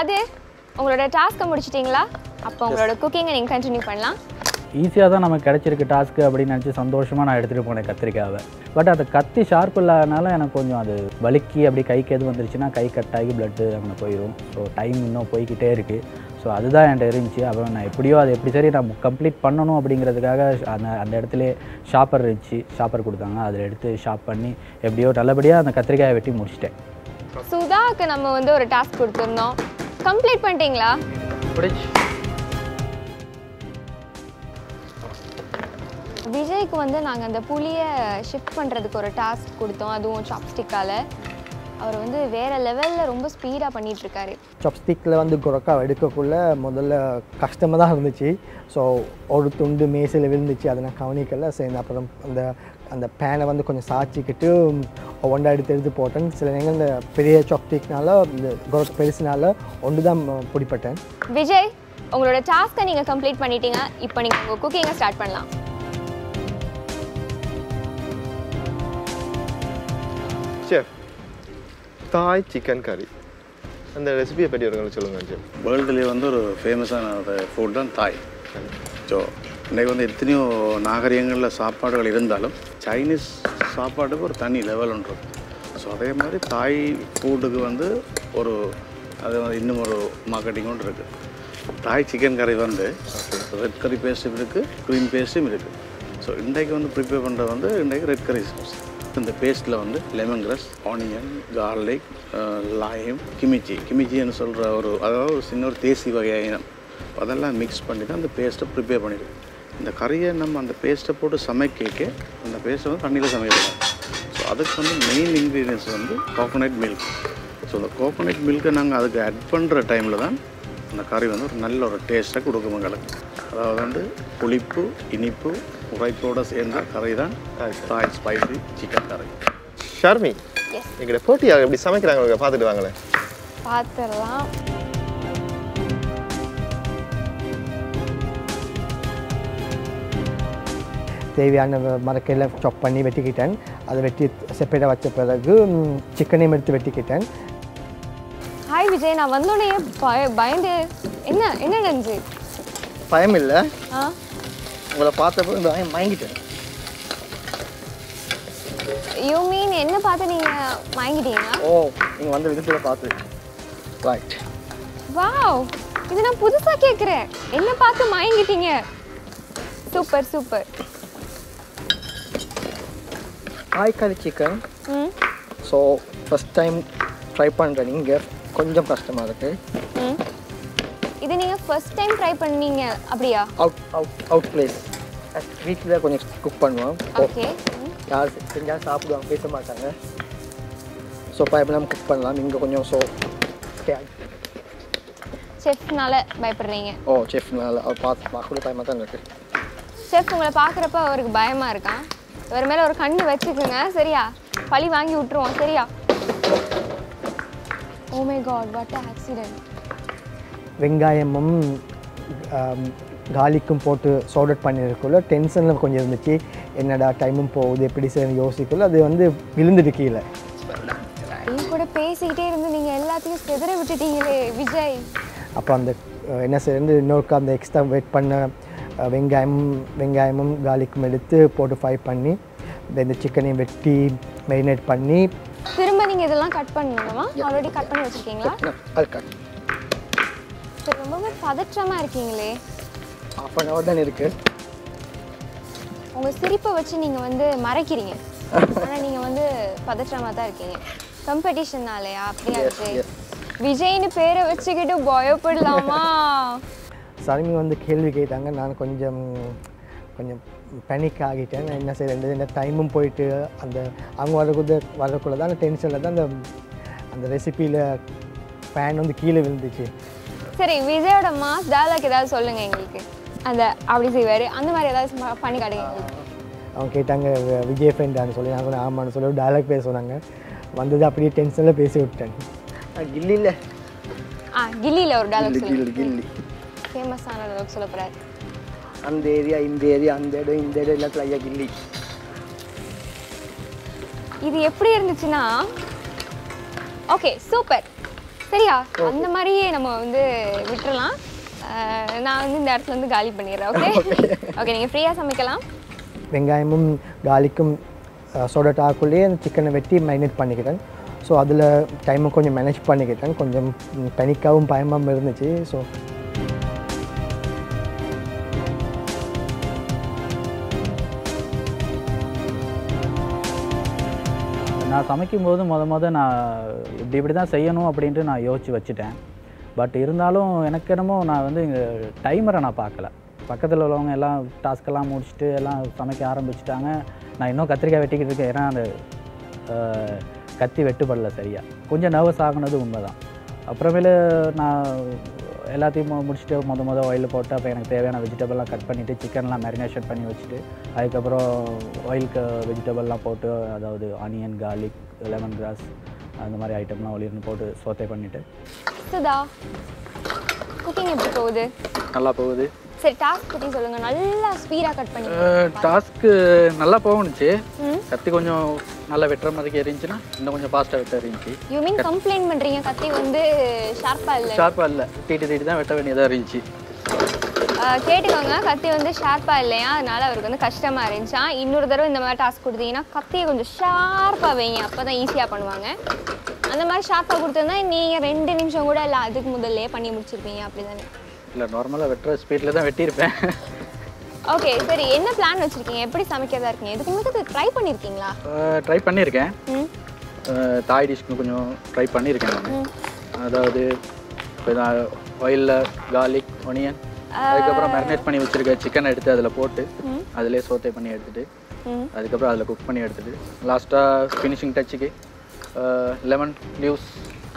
Speaker 2: கதிர் உங்களோட டாஸ்க்கை முடிச்சிட்டிங்களா? அப்போ உங்களோட குக்கிங்கை நீங்கள் கண்டினியூ பண்ணலாம்.
Speaker 7: ஈஸியாக தான் நமக்கு கிடச்சிருக்கு டாஸ்க்கு அப்படின்னு நினச்சி சந்தோஷமாக நான் எடுத்துகிட்டு போனேன் கத்திரிக்காவை. பட் அது கத்தி ஷார்ப் இல்லாதனால எனக்கு கொஞ்சம் அது வலிக்கி அப்படி கைக்கு எது வந்துருச்சுன்னா கை கட்டாகி பிளட்டு அங்கே போயிடும் ஸோ டைம் இன்னும் போய்கிட்டே இருக்குது ஸோ அதுதான் என்கிட்ட இருந்துச்சு. அப்போ நான் எப்படியோ அதை எப்படி சரி நான் கம்ப்ளீட் பண்ணணும் அப்படிங்கிறதுக்காக அந்த அந்த இடத்துல ஷாப்பர் இருந்துச்சு. ஷாப்பர் கொடுத்தாங்க. அதில் எடுத்து ஷாப் பண்ணி எப்படியோ நல்லபடியாக அந்த கத்திரிக்காயை வெட்டி முடிச்சிட்டேன்.
Speaker 2: சுதாக்கு நம்ம வந்து ஒரு டாஸ்க் கொடுத்துருந்தோம். கம்ப்ளீட் பண்ணிட்டீங்களா? விஜய்க்கு வந்து நாங்கள் அந்த புளியை ஷிஃப்ட் பண்ணுறதுக்கு ஒரு டாஸ்க் கொடுத்தோம். அதுவும் சாப்ஸ்டிக்கால் அவர் வந்து வேற லெவலில் ரொம்ப ஸ்பீடாக பண்ணிட்டு இருக்காரு
Speaker 5: சாப்ஸ்டிக்கில் வந்து குரக்கா எடுக்கக்குள்ள முதல்ல கஷ்டமாக தான் இருந்துச்சு. ஸோ ஒரு துண்டு மேசையில் விழுந்துச்சு. அதை நான் கவனிக்கல. சரி அப்புறம் அந்த அந்த பேனை வந்து கொஞ்சம் சாய்ச்சிக்கிட்டு ஒன்றா எடுத்து எடுத்து போட்டேன். சில நேரம் இந்த பெரிய சாப்ஸ்டிக்னால இந்த பெருசுனால ஒன்று தான் பிடிப்பட்டேன்
Speaker 2: விஜய் உங்களோட டாஸ்க்கை நீங்கள் கம்ப்ளீட் பண்ணிட்டீங்க. இப்போ நீங்கள் உங்கள் குக்கிங்கை ஸ்டார்ட் பண்ணலாம்.
Speaker 1: செஃப் தாய் சிக்கன் கறி அந்த ரெசிபியை பற்றி ஒரு சொல்லுங்க செஃப்
Speaker 8: வேர்ல்டுலேயே வந்து ஒரு ஃபேமஸான ஃபுட் தான் தாய் ஸோ இன்றைக்கு வந்து எத்தனையோ நாகரிகங்களில் சாப்பாடுகள் இருந்தாலும் சைனீஸ் சாப்பாட்டுக்கு ஒரு தனி லெவல் ஸோ அதே மாதிரி தாய் ஃபுட்டுக்கு வந்து ஒரு அது இன்னும் ஒரு மார்க்கெட்டிங் ஒன்று இருக்குது தாய் சிக்கன் கறி வந்து ரெட் கறி பேஸ்ட்டும் இருக்குது க்ரீன் பேஸ்ட்டும் இருக்குது ஸோ இன்றைக்கு வந்து ப்ரிப்பேர் பண்ணுறது வந்து இன்றைக்கு ரெட் கறி சாஸ் இந்த பேஸ்ட்டில் வந்து lemon grass onion garlic lime kimchi கிமிச்சின்னு சொல்கிற ஒரு அதாவது ஒரு சின்ன ஒரு தேசி வகையான இனம் அதெல்லாம் மிக்ஸ் பண்ணி தான் அந்த பேஸ்ட்டை ப்ரிப்பேர் பண்ணிடுவோம் இந்த கறியை நம்ம அந்த பேஸ்ட்டை போட்டு சமைக்க அந்த பேஸ்ட்டை வந்து தண்ணியில் சமைக்கலாம் ஸோ அதுக்கு வந்து மெயின் இன்க்ரீடியன்ஸ் வந்து கோகோனட் மில்க் ஸோ அந்த கோகோனட் மில்க்கை நாங்கள் அதுக்கு ஆட் பண்ணுற டைமில் தான் அந்த கறி வந்து ஒரு நல்ல ஒரு டேஸ்ட்டாக கொடுக்கும் எங்களுக்கு. அதாவது வந்து புளிப்பு இனிப்பு உரைப்போடு சேர்ந்த கறி தான் தாய் ஸ்பைசி சிக்கன் கறி.
Speaker 1: ஷர்மி எங்களோட போட்டியாளர் எப்படி சமைக்கிறாங்க பார்த்துட்டு வாங்களேன்.
Speaker 2: பார்த்துடலாம்
Speaker 5: தேவையான மரக்கையில் சாப் பண்ணி வெட்டிக்கிட்டேன். அதை வெட்டி செப்பரேட்டாக வச்ச பிறகு சிக்கனையும் எடுத்து வெட்டிக்கிட்டேன்.
Speaker 2: ஹாய் விஜய். நான் வந்தோடனே பய பயந்து என்ன என்ன நடந்துச்சு?
Speaker 5: பயம் இல்லை
Speaker 2: ஆ.
Speaker 5: உங்களை பார்த்தப்போ இந்த பயம் வாங்கிட்டேன்
Speaker 2: யூ மீன் என்ன பார்த்து நீங்கள் வாங்கிட்டீங்களா
Speaker 5: ஓ நீங்கள் வந்த விதத்தில் பார்த்து. ரைட்
Speaker 2: வாவ் இது நான் புதுசா கேக்குறேன் என்ன பார்த்து மயங்கிட்டீங்க? சூப்பர் சூப்பர்
Speaker 5: காய்கறி chicken
Speaker 2: hmm
Speaker 5: so first time try பண்ணுறேன் இங்கே கொஞ்சம் கஷ்டமாக இருக்குது
Speaker 2: ம் இது நீங்க ஃபர்ஸ்ட் டைம் ட்ரை பண்ணீங்க அப்படியா?
Speaker 5: அவுட் அவுட் அவுட் பிளேஸ் வீட்டில் கொஞ்சம் குக் பண்ணுவோம்.
Speaker 2: ஓகே
Speaker 5: யார் செ- செஞ்சாலும் சாப்பிடுவாங்க பேச மாட்டாங்க. ஸோ பயப்படாம குக் பண்ணலாம்? இங்கே கொஞ்சம் ஸோ
Speaker 2: செஃப்னால பயப்படுறீங்க.
Speaker 5: ஓ செஃப் நல்லா அவர் பார்த்து பார்க்கக்கூடிய பயமாக தான் இருக்குது
Speaker 2: செஃப் உங்களை பார்க்குறப்ப அவருக்கு பயமா இருக்கான் இவர் மேல ஒரு கண்ணு வச்சுக்குங்க. சரியா? பழி வாங்கி விட்டுருவோம். சரியா? Oh my god what accident
Speaker 5: வெங்காயமும் ஆம், கார்லிக்கும் போட்டு சார்ட் அவுட் பண்ணியிருக்குள்ள டென்ஷனில் கொஞ்சம் இருந்துச்சு. என்னடா டைமும் போகுது எப்படி செய்யணும் யோசிக்குள்ள அது வந்து விழுந்துட்டு கீழே.
Speaker 2: என் கூட பேசிக்கிட்டே இருந்து நீங்க எல்லாத்தையும் செதற விட்டுட்டீங்களே விஜய்.
Speaker 5: அப்போ அந்த என்ன செய்யறது இன்னொருக்கா அந்த எக்ஸ்ட்ரா வெயிட் பண்ண வெங்காயமும் வெங்காயமும் கார்லிக்கும் எடுத்து போட்டு ஃப்ரை பண்ணி இந்த சிக்கனையும் வெட்டி மெரினேட் பண்ணி
Speaker 2: திரும்ப நீங்க இதெல்லாம் கட் பண்ணணுமா? ஆல்ரெடி கட் பண்ணி வச்சிருக்கீங்களா?
Speaker 5: அது கட்
Speaker 2: சரி ரொம்பவே பதற்றமா இருக்கீங்களே.
Speaker 5: ஆஃப் அன் ஹவர் தான் இருக்குது
Speaker 2: உங்க சிரிப்பை வச்சு நீங்க வந்து மறைக்கிறீங்க. <laughs> ஆனா நீங்க வந்து பதற்றமா தான் இருக்கீங்க. காம்படிஷன்னாலயா அப்படியா விஜய்? விஜய்னு பேரை வச்சுக்கிட்டு பயப்படலாமா?
Speaker 5: சரமி வந்து கேள்வி கேட்டாங்க. நான் கொஞ்சம் கொஞ்சம் பேனிக் ஆகிட்டேன். நான் என்ன செய்யறது இந்த டைமும் போயிட்டு அந்த அவங்க வரக்குள்ள வரக்குள்ள தான் அந்த டென்ஷனில் தான் அந்த அந்த ரெசிப்பியில் பேன் வந்து கீழே விழுந்துச்சு.
Speaker 2: சரி விஜயோட மாஸ் டயலாக் ஏதாவது சொல்லுங்க எங்களுக்கு. அந்த அப்படி செய்வாரு. அந்த மாதிரி ஏதாவது பண்ணி காட்டுங்க.
Speaker 5: அவங்க கேட்டாங்க "வி- விஜய் ஃப்ரெண்டான்னு சொல்லி. நான் சொன்னேன் ஆமான்னு சொல்லி டயலாக் பேச சொன்னாங்க. வந்தது அப்படியே டென்ஷனில் பேசி விட்டேன் கில்லியில்
Speaker 2: ஆ கில்லியில் ஒரு டயலாக் சொல்லுங்க
Speaker 5: கில்லி கில்லி.
Speaker 2: ஃபேமஸான டயலாக் சொல்ல போறாரு
Speaker 5: அந்த ஏரியா இந்த ஏரியா அந்த இடம் இந்த இடம் எல்லாத்துல ஐயா கில்லி
Speaker 2: இது எப்படி இருந்துச்சுன்னா ஓகே சூப்பர் சரியா அந்த மாதிரியே நம்ம வந்து விட்டுறலாம் நான் வந்து இந்த இடத்துல வந்து காலி பண்ணிடுறேன் ஓகே ஓகே நீங்கள் ஃப்ரீயாக சமைக்கலாம்
Speaker 5: வெங்காயமும் கார்லிக்கும் சோடட் ஆக்குள்ளேயே அந்த சிக்கனை வெட்டி மேரினேட் பண்ணிக்கிட்டேன் ஸோ அதில் டைமை கொஞ்சம் மேனேஜ் பண்ணிக்கிட்டேன் கொஞ்சம் பனிக்காவும் பயமாகவும் இருந்துச்சு ஸோ
Speaker 7: நான் சமைக்கும்போது மொதல் முத முத நான் இப்படி இப்படி தான் செய்யணும் அப்படின்ட்டு நான் யோசித்து வச்சுட்டேன். பட் இருந்தாலும் எனக்கு என்னமோ நான் வந்து இங்கே டைமரை நான் பார்க்கல. பக்கத்தில் உள்ளவங்க எல்லாம் டாஸ்க்கெல்லாம் முடிச்சுட்டு எல்லாம் சமைக்க ஆரம்பிச்சிட்டாங்க. நான் இன்னும் கத்திரிக்காய் வெட்டிக்கிட்டு இருக்கேன். ஏன்னா அந்த கத்தி வெட்டுப்படல சரியா. கொஞ்சம் நர்வஸ் ஆகினது உண்மை தான் அப்புறமேலு நான் எல்லாத்தையும் முடிச்சுட்டு மொத மொதல் ஆயில் போட்டு அப்போ எனக்கு தேவையான வெஜிடபிள்லாம் கட் பண்ணிவிட்டு சிக்கன்லாம் மேரினேஷன் பண்ணி வச்சுட்டு அதுக்கப்புறம் ஆயிலுக்கு வெஜிடபிள்லாம் போட்டு அதாவது ஆனியன் garlic லெமன் கிராஸ் அந்த மாதிரி ஐட்டம்லாம் ஒளிர்னு போட்டு சோத்தை பண்ணிவிட்டு
Speaker 2: சுதா குக்கிங் எப்படி போகுது?
Speaker 9: நல்லா போகுது.
Speaker 2: சரி டாஸ்க் பற்றி சொல்லுங்க. நல்லா ஸ்பீடாக கட் பண்ணி
Speaker 9: டாஸ்க்கு நல்லா போகணுச்சு. கத்தி கொஞ்சம் நல்லா வெட்டுற மாதிரி இருந்துச்சுன்னா இன்னும் கொஞ்சம் ஃபாஸ்ட்டாக வெட்ட இருந்துச்சு
Speaker 2: யூ மீன் கம்ப்ளைண்ட் பண்ணுறீங்க கத்தி வந்து ஷார்ப்பாக இல்லை?
Speaker 9: ஷார்ப்பாக இல்லை. தீட்டு தீட்டு தான் வெட்ட வேண்டியதாக இருந்துச்சு.
Speaker 2: கேட்டுக்கோங்க. கத்தி வந்து ஷார்ப்பாக இல்லையா? அதனால அவருக்கு வந்து கஷ்டமாக இருந்துச்சா. இன்னொரு தடவை இந்த மாதிரி டாஸ்க் கொடுத்தீங்கன்னா கத்தியை கொஞ்சம் ஷார்ப்பாக வைங்க. அப்போ தான் ஈஸியாக பண்ணுவாங்க. அந்த மாதிரி ஷார்ப்பாக கொடுத்துருந்தா நீங்கள் ரெண்டு நிமிஷம் கூட இல்லை அதுக்கு முதல்லே பண்ணி முடிச்சிருப்பீங்க. அப்படி தானே
Speaker 9: இல்லை நார்மலாக வெட்டுற ஸ்பீடில் தான் வெட்டியிருப்பேன்.
Speaker 2: ஓகே சரி என்ன பிளான் வச்சுருக்கீங்க? எப்படி சமைக்கிறதா இருக்கீங்க? இதுக்கு முன்னாடி ட்ரை பண்ணியிருக்கீங்களா
Speaker 9: ட்ரை பண்ணியிருக்கேன் தாய் டிஷ்க்கு கொஞ்சம் ட்ரை பண்ணியிருக்கேன் நான். அதாவது ஆயிலில் கார்லிக் ஒனியன் அதுக்கப்புறம் மேரினேட் பண்ணி வச்சுருக்க சிக்கனை எடுத்து அதில் போட்டு அதிலே சோத்தை பண்ணி எடுத்துட்டு
Speaker 2: ம்.
Speaker 9: அதுக்கப்புறம் அதில் குக் பண்ணி எடுத்துட்டு லாஸ்ட்டாக ஃபினிஷிங் டச்சுக்கு லெமன் லீவ்ஸ்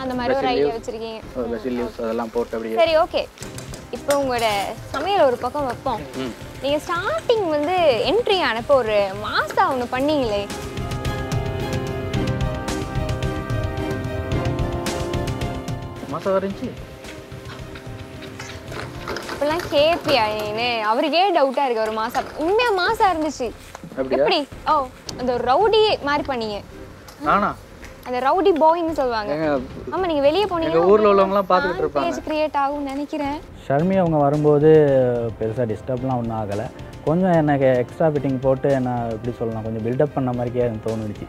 Speaker 2: அந்த மாதிரி ஒரு ஐடியா வச்சுருக்கீங்க.
Speaker 9: வெசில் லீவ்ஸ் அதெல்லாம் போட்டு அப்படியே
Speaker 2: சரி ஓகே இப்போ உங்களோட சமையல் ஒரு பக்கம் வைப்போம். நீங்கள் ஸ்டார்டிங் வந்து என்ட்ரி ஆனப்போ ஒரு மாசா ஒன்று பண்ணீங்களே.
Speaker 9: மாதம் இருந்துச்சு?
Speaker 2: இப்பெல்லாம் கேப்பியா நீனு? அவருக்கே டவுட்டா இருக்கு ஒரு மாசம் உண்மையா மாசா இருந்துச்சு? எப்படி? ஓ அந்த ரவுடி மாதிரி பண்ணீங்க.
Speaker 9: நானா?
Speaker 2: அந்த ரவுடி பாய்னு சொல்லுவாங்க. ஆமா நீங்க வெளியே போனீங்க
Speaker 9: எங்க ஊர்ல உள்ளவங்கலாம் பார்த்துக்கிட்டு இருப்பாங்க.
Speaker 2: பேஜ் கிரியேட் ஆகும்னு நினைக்கிறேன்.
Speaker 7: ஷர்மி அவங்க வரும்போது பெருசாக டிஸ்டர்ப்லாம் ஒன்றும் ஆகலை. கொஞ்சம் எனக்கு எக்ஸ்ட்ரா ஃபிட்டிங் போட்டு என்ன எப்படி சொல்லலாம் கொஞ்சம் பில்டப் பண்ண மாதிரிக்கே எனக்கு தோணுச்சு.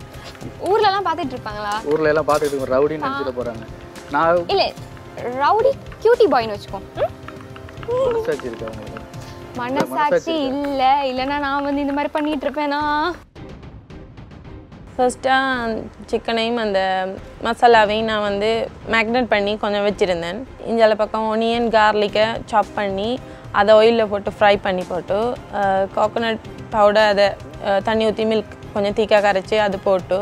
Speaker 2: ஊர்ல எல்லாம் பார்த்துட்டு இருப்பாங்களா?
Speaker 9: ஊர்ல எல்லாம் பார்த்துட்டு இருக்கோம் ரவுடின்னு நினச்சிட்டு போறாங்க. நான்
Speaker 2: இல்ல ரவுடி கியூட்டி பாய்னு வச்சுக்கோ?
Speaker 9: மனசாட்சி இருக்கு அவங்களுக்கு
Speaker 2: மனசாட்சி இல்ல இல்லைன்னா நான் வந்து இந்த மாதிரி பண்ணிட்டு இருப்பேனா?
Speaker 4: ஃபர்ஸ்ட்டாக சிக்கனையும் அந்த மசாலாவையும் நான் வந்து மேக்னேட் பண்ணி கொஞ்சம் வச்சுருந்தேன். இஞ்சால பக்கம் ஒனியன் கார்லிக்கை சாப் பண்ணி அதை ஆயிலில் போட்டு ஃப்ரை பண்ணி போட்டு கோகோனட் பவுடர் அதை தண்ணி ஊற்றி மில்க் கொஞ்சம் தீக்காக கரைச்சி அது போட்டு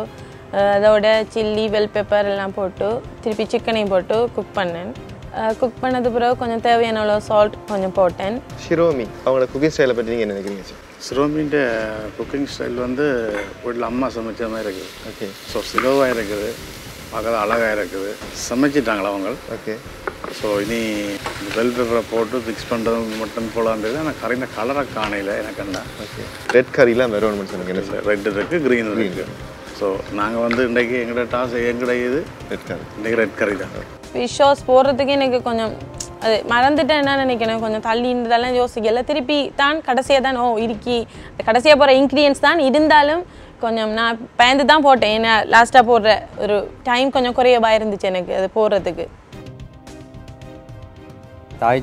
Speaker 4: அதோட சில்லி வெல் பெப்பர் எல்லாம் போட்டு திருப்பி சிக்கனையும் போட்டு குக் பண்ணேன். குக் பண்ணது பிறகு கொஞ்சம் தேவையான அளவு சால்ட் கொஞ்சம் போட்டேன்.
Speaker 1: ஷிரோமி அவங்களோட குக்கிங் ஸ்டைலை பற்றி நீங்கள் என்ன நினைக்கிறீங்க
Speaker 8: சிரோமின்ற குக்கிங் ஸ்டைல் வந்து வீட்டில் அம்மா சமைச்ச மாதிரி இருக்குது.
Speaker 1: ஓகே
Speaker 8: ஸோ சிலோவாக இருக்குது. பார்க்கறது அழகாக இருக்குது. சமைச்சிட்டாங்களா அவங்க?
Speaker 1: ஓகே
Speaker 8: ஸோ இனி பெல் பேப்பரை போட்டு மிக்ஸ் பண்ணுறது மட்டும் போலான்றது ஆனால் கரைந்த கலரை காணையில் எனக்கு என்ன
Speaker 1: ஓகே ரெட் கறிலாம் வேணும்னு சொன்னீங்க என்ன சார்
Speaker 8: ரெட் இருக்குது க்ரீன் இருக்குது ஸோ நாங்கள் வந்து இன்றைக்கி எங்களோட டாஸ் எங்கட இது
Speaker 1: ரெட் கறி
Speaker 8: இன்றைக்கி ரெட் கறி தான்.
Speaker 4: விஷோஸ் போடுறதுக்கு எனக்கு கொஞ்சம் அது மறந்துட்டேன் என்ன நினைக்கணும்? கொஞ்சம் தள்ளின்றதெல்லாம் யோசிக்கல திருப்பி தான் கடைசியாக தான் ஓ இருக்கி கடைசியாக போகிற இன்க்ரீடியன்ஸ் தான் இருந்தாலும் கொஞ்சம் நான் பயந்து தான் போட்டேன். ஏன்னா லாஸ்ட்டாக போடுற ஒரு டைம் கொஞ்சம் குறையவாக இருந்துச்சு எனக்கு அது போடுறதுக்கு.
Speaker 6: தாய்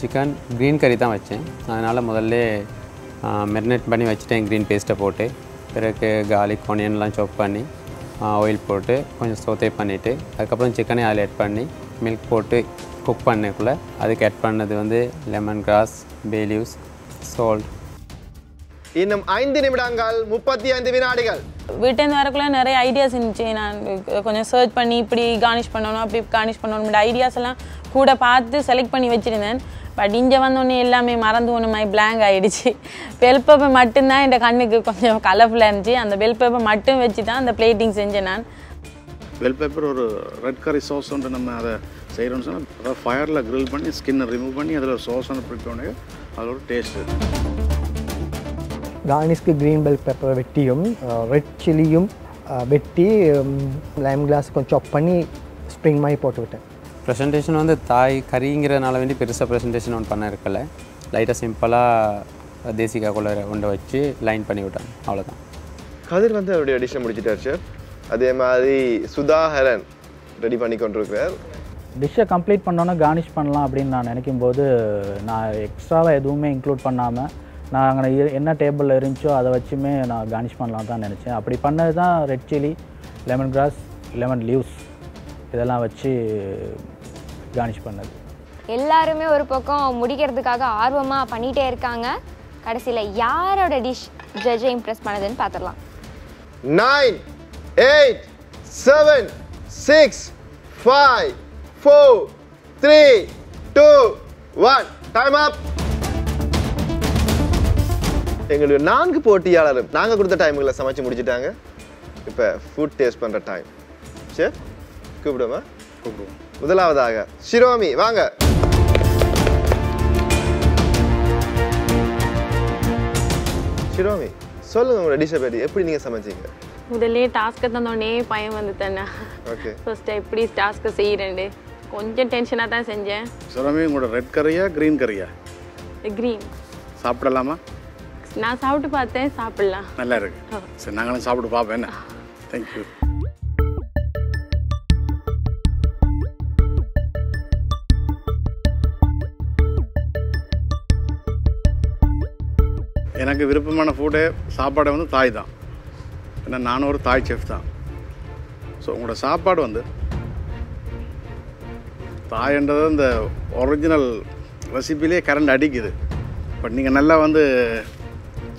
Speaker 6: சிக்கன் க்ரீன் கறி தான் வச்சேன். அதனால் முதல்ல மெரினேட் பண்ணி வச்சுட்டேன் க்ரீன் பேஸ்ட்டை போட்டு. பிறகு கார்லிக் ஒனியன்லாம் சாப் பண்ணி ஆயில் போட்டு கொஞ்சம் சோத்தே பண்ணிவிட்டு அதுக்கப்புறம் சிக்கனை அதில் ஆட் பண்ணி மில்க் போட்டு குக் பண்ணக்குள்ளே அதுக்கு ஆட் பண்ணது வந்து லெமன் கிராஸ் பேலியூஸ் சால்ட்
Speaker 1: இன்னும் ஐந்து நிமிடங்கள் முப்பத்தி ஐந்து வினாடிகள்.
Speaker 4: வீட்டேருந்து வரக்குள்ள நிறைய ஐடியாஸ் இருந்துச்சு. நான் கொஞ்சம் சர்ச் பண்ணி இப்படி கார்னிஷ் பண்ணணும் அப்படி கார்னிஷ் பண்ணணும் ஐடியாஸ் எல்லாம் கூட பார்த்து செலக்ட் பண்ணி வச்சுருந்தேன். பட் இங்கே வந்தோடனே எல்லாமே மறந்து ஒன்று மாதிரி blank ஆயிடுச்சு. பெல் பேப்பர் மட்டும்தான் என் கண்ணுக்கு கொஞ்சம் கலர்ஃபுல்லாக இருந்துச்சு. அந்த பெல் பேப்பர் மட்டும் வச்சு தான் அந்த பிளேட்டிங் செஞ்சேன் நான்.
Speaker 8: பெல் பேப்பர் ஒரு ரெட் கறி சோஸ் ஒன்று நம்ம அதை செய்கிறோம்னு சொன்னால் அதாவது ஃபயரில் grill பண்ணி ஸ்கின்னை ரிமூவ் பண்ணி அதில் சோஸ் ஒன்று பிடிக்கோனே அதில் ஒரு டேஸ்ட்டு
Speaker 5: கார்னிஷ்க்கு க்ரீன் பெல் பெப்பர் வெட்டியும் ரெட் சில்லியும் வெட்டி லைம் கிளாஸ் கொஞ்சம் சாப் பண்ணி ஸ்ப்ரிங் மாதிரி போட்டு விட்டேன்.
Speaker 6: ப்ரெசன்டேஷன் வந்து தாய் கறிங்கிறனால வேண்டி பெருசாக ப்ரெசன்டேஷன் ஒன்று பண்ண இருக்கல. லைட்டாக சிம்பிளாக தேசிக்கா குள்ள ஒன்றை வச்சு லைன் பண்ணி விட்டேன். அவ்வளோதான்
Speaker 1: கதிர் வந்து அவருடைய டிஷ்ஷை முடிச்சிட்டார் சார் அதே மாதிரி சுதாகரன் ரெடி பண்ணி கொண்டிருக்கிறார்.
Speaker 7: டிஷ்ஷை கம்ப்ளீட் பண்ணோன்னே கார்னிஷ் பண்ணலாம் அப்படின்னு நான் நினைக்கும் போது நான் எக்ஸ்ட்ராவாக எதுவுமே இன்க்ளூட் பண்ணாமல் நான் அங்கே என்ன டேபிளில் இருந்துச்சோ அதை வச்சுமே நான் கார்னிஷ் பண்ணலாம் தான் நினச்சேன். அப்படி பண்ணது தான் red chilli lemon grass lemon leaves இதெல்லாம் வச்சு கார்னிஷ் பண்ணது.
Speaker 2: எல்லாருமே ஒரு பக்கம் முடிக்கிறதுக்காக ஆர்வமாக பண்ணிகிட்டே இருக்காங்க. கடைசியில் யாரோட டிஷ் ஜட்ஜை இம்ப்ரெஸ் பண்ணதுன்னு பார்த்துடலாம்
Speaker 1: nine eight seven six five four three two one time up எங்களுடைய நான்கு போட்டியாளரும் நாங்கள் கொடுத்த டைமுகளை சமைச்சு முடிச்சிட்டாங்க. இப்போ ஃபுட் டேஸ்ட் பண்ணுற டைம் சரி கூப்பிடுமா
Speaker 8: கூப்பிடுவோம்.
Speaker 1: முதலாவதாக ஷிரோமி வாங்க. ஷிரோமி சொல்லுங்க உங்களோட டிஷ்ஷை பற்றி எப்படி நீங்கள் சமைச்சீங்க?
Speaker 4: முதல்ல டாஸ்க்கை தந்தோடனே பயம் வந்து தானே
Speaker 1: ஓகே
Speaker 4: ஃபர்ஸ்ட்டு எப்படி டாஸ்க்கை செய்கிறேன்டு கொஞ்சம் டென்ஷனாக தான் செஞ்சேன்.
Speaker 8: சிலமே உங்களோட ரெட் கறியா க்ரீன் கறியா?
Speaker 4: க்ரீன்
Speaker 8: சாப்பிடலாமா?
Speaker 4: நான் சாப்பிட்டு பார்த்தேன் சாப்பிடலாம்.
Speaker 8: நல்லா இருக்கு. சரி நாங்களும் சாப்பிட்டு பார்ப்போம் என்ன? தேங்க்யூ எனக்கு விருப்பமான ஃபுட்டு சாப்பாடு வந்து தாய் தான். ஏன்னா நானும் ஒரு தாய் செஃப் தான். ஸோ உங்களோட சாப்பாடு வந்து தாயன்றது இந்த ஒரிஜினல் ரெசிபிலே கரண்ட் அடிக்குது. பட் நீங்கள் நல்லா வந்து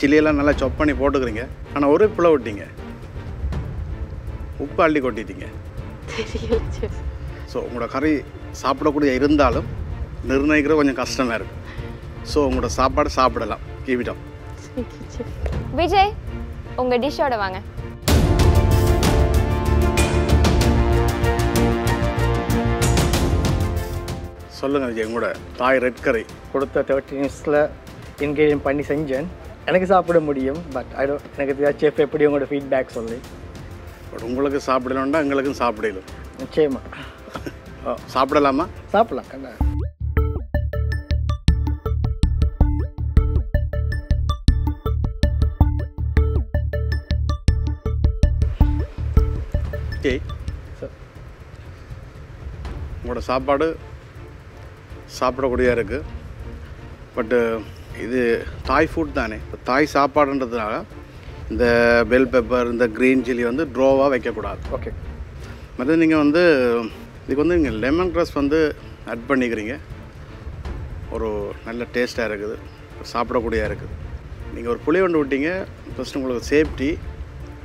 Speaker 8: சில்லியெல்லாம் நல்லா சொப் பண்ணி போட்டுக்கிறீங்க. ஆனால் ஒரு பிள்ளை விட்டீங்க உப்பு அள்ளி கொட்டிட்டீங்க. ஸோ உங்களோட கறி சாப்பிடக்கூடிய இருந்தாலும் நிர்ணயிக்கிறது கொஞ்சம் கஷ்டமாக இருக்குது ஸோ உங்களோட சாப்பாடு சாப்பிடலாம். கீவிட்டோம்
Speaker 2: விஜய் உங்கள் டிஷ்ஷோட வாங்க.
Speaker 8: சொல்லுங்கள் விஜய் உங்களோட தாய் ரெட் கறி
Speaker 5: கொடுத்த தேர்ட்டி மினிட்ஸில் இன்க்ரீடியன்ட் பண்ணி செஞ்சேன். எனக்கு சாப்பிட முடியும் பட் ஐ டோன்ட் எனக்கு செஃப் எப்படி உங்களோட ஃபீட்பேக் சொல்லி.
Speaker 8: பட் உங்களுக்கு சாப்பிடணும்னா எங்களுக்கும் சாப்பிடலும்
Speaker 5: நிச்சயமா.
Speaker 8: சாப்பிடலாமா?
Speaker 5: சாப்பிடலாம் கண்ணா
Speaker 8: ஓகே உங்களோட சாப்பாடு சாப்பிடக்கூடியதாக இருக்குது பட்டு இது தாய் ஃபுட் தானே. இப்போ தாய் சாப்பாடுன்றதுனால இந்த பெல் பெப்பர் இந்த க்ரீன் சில்லி வந்து ட்ரோவாக வைக்கக்கூடாது.
Speaker 5: ஓகே
Speaker 8: மற்றது நீங்கள் வந்து இதுக்கு வந்து நீங்கள் லெமன் கிராஸ் வந்து ஆட் பண்ணிக்கிறீங்க. ஒரு நல்ல டேஸ்ட்டாக இருக்குது. சாப்பிடக்கூடியதாக இருக்குது. நீங்கள் ஒரு புளி ஒன்று விட்டீங்க ஃபஸ்ட்டு உங்களுக்கு சேஃப்டி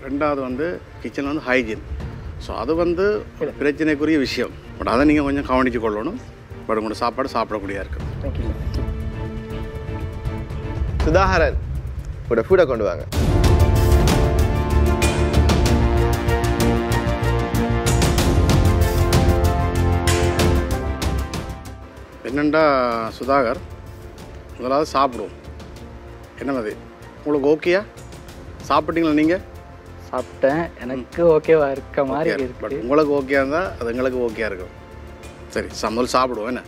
Speaker 8: ரெண்டாவது வந்து கிச்சன் வந்து ஹைஜீன் ஸோ அது வந்து ஒரு பிரச்சனைக்குரிய விஷயம். பட் அதை நீங்கள் கொஞ்சம் கவனித்து கொள்ளணும். பட் உங்களோட சாப்பாடு சாப்பிடக்கூடியதாக இருக்குது
Speaker 5: தேங்க்யூ
Speaker 1: சுதாகரன் உங்களோட ஃபுட்டை கொண்டு வாங்க.
Speaker 8: என்னண்டா சுதாகர்? முதலாவது சாப்பிடுவோம். என்ன மாதிரி உங்களுக்கு ஓகேயா சாப்பிட்டீங்களா நீங்கள்
Speaker 9: சாப்பிட்டேன். எனக்கு ஓகேவா இருக்க மாதிரி இருக்கு.
Speaker 8: உங்களுக்கு ஓகே இருந்தால் அது எங்களுக்கு ஓகேயா இருக்கும். சரி ச- முதல்ல சாப்பிடுவோம் என்ன?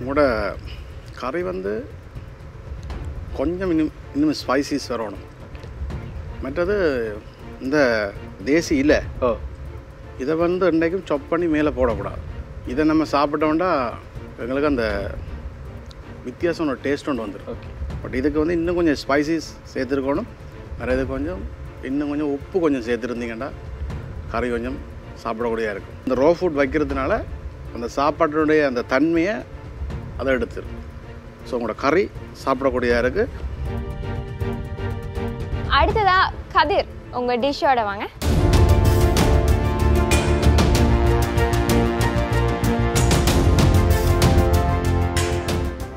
Speaker 8: உங்களோட கறி வந்து கொஞ்சம் இன்னும் இன்னும் ஸ்பைசிஸ் வரணும். மற்றது இந்த தேசி இல்லை
Speaker 9: ஓ.
Speaker 8: இதை வந்து இன்றைக்கும் சொப் பண்ணி மேலே போடக்கூடாது. இதை நம்ம சாப்பிட்டோம்னா எங்களுக்கு அந்த வித்தியாசம் டேஸ்ட் ஒன்று வந்துடும்.
Speaker 9: ஓகே.
Speaker 8: பட் இதுக்கு வந்து இன்னும் கொஞ்சம் ஸ்பைசிஸ் சேர்த்துருக்கணும். வேறு இது கொஞ்சம் இன்னும் கொஞ்சம் உப்பு கொஞ்சம் சேர்த்துருந்தீங்கன்னா கறி கொஞ்சம் சாப்பிடக்கூடியதாக இருக்கும். இந்த ரோ ஃபுட் வைக்கிறதுனால அந்த சாப்பாட்டினுடைய அந்த தன்மையை அதை எடுத்துரும். ஸோ உங்களோட கறி சாப்பிடக்கூடியதாக இருக்குது
Speaker 2: அடுத்ததாக கதிர் உங்கள் டிஷ்ஷோட வாங்க.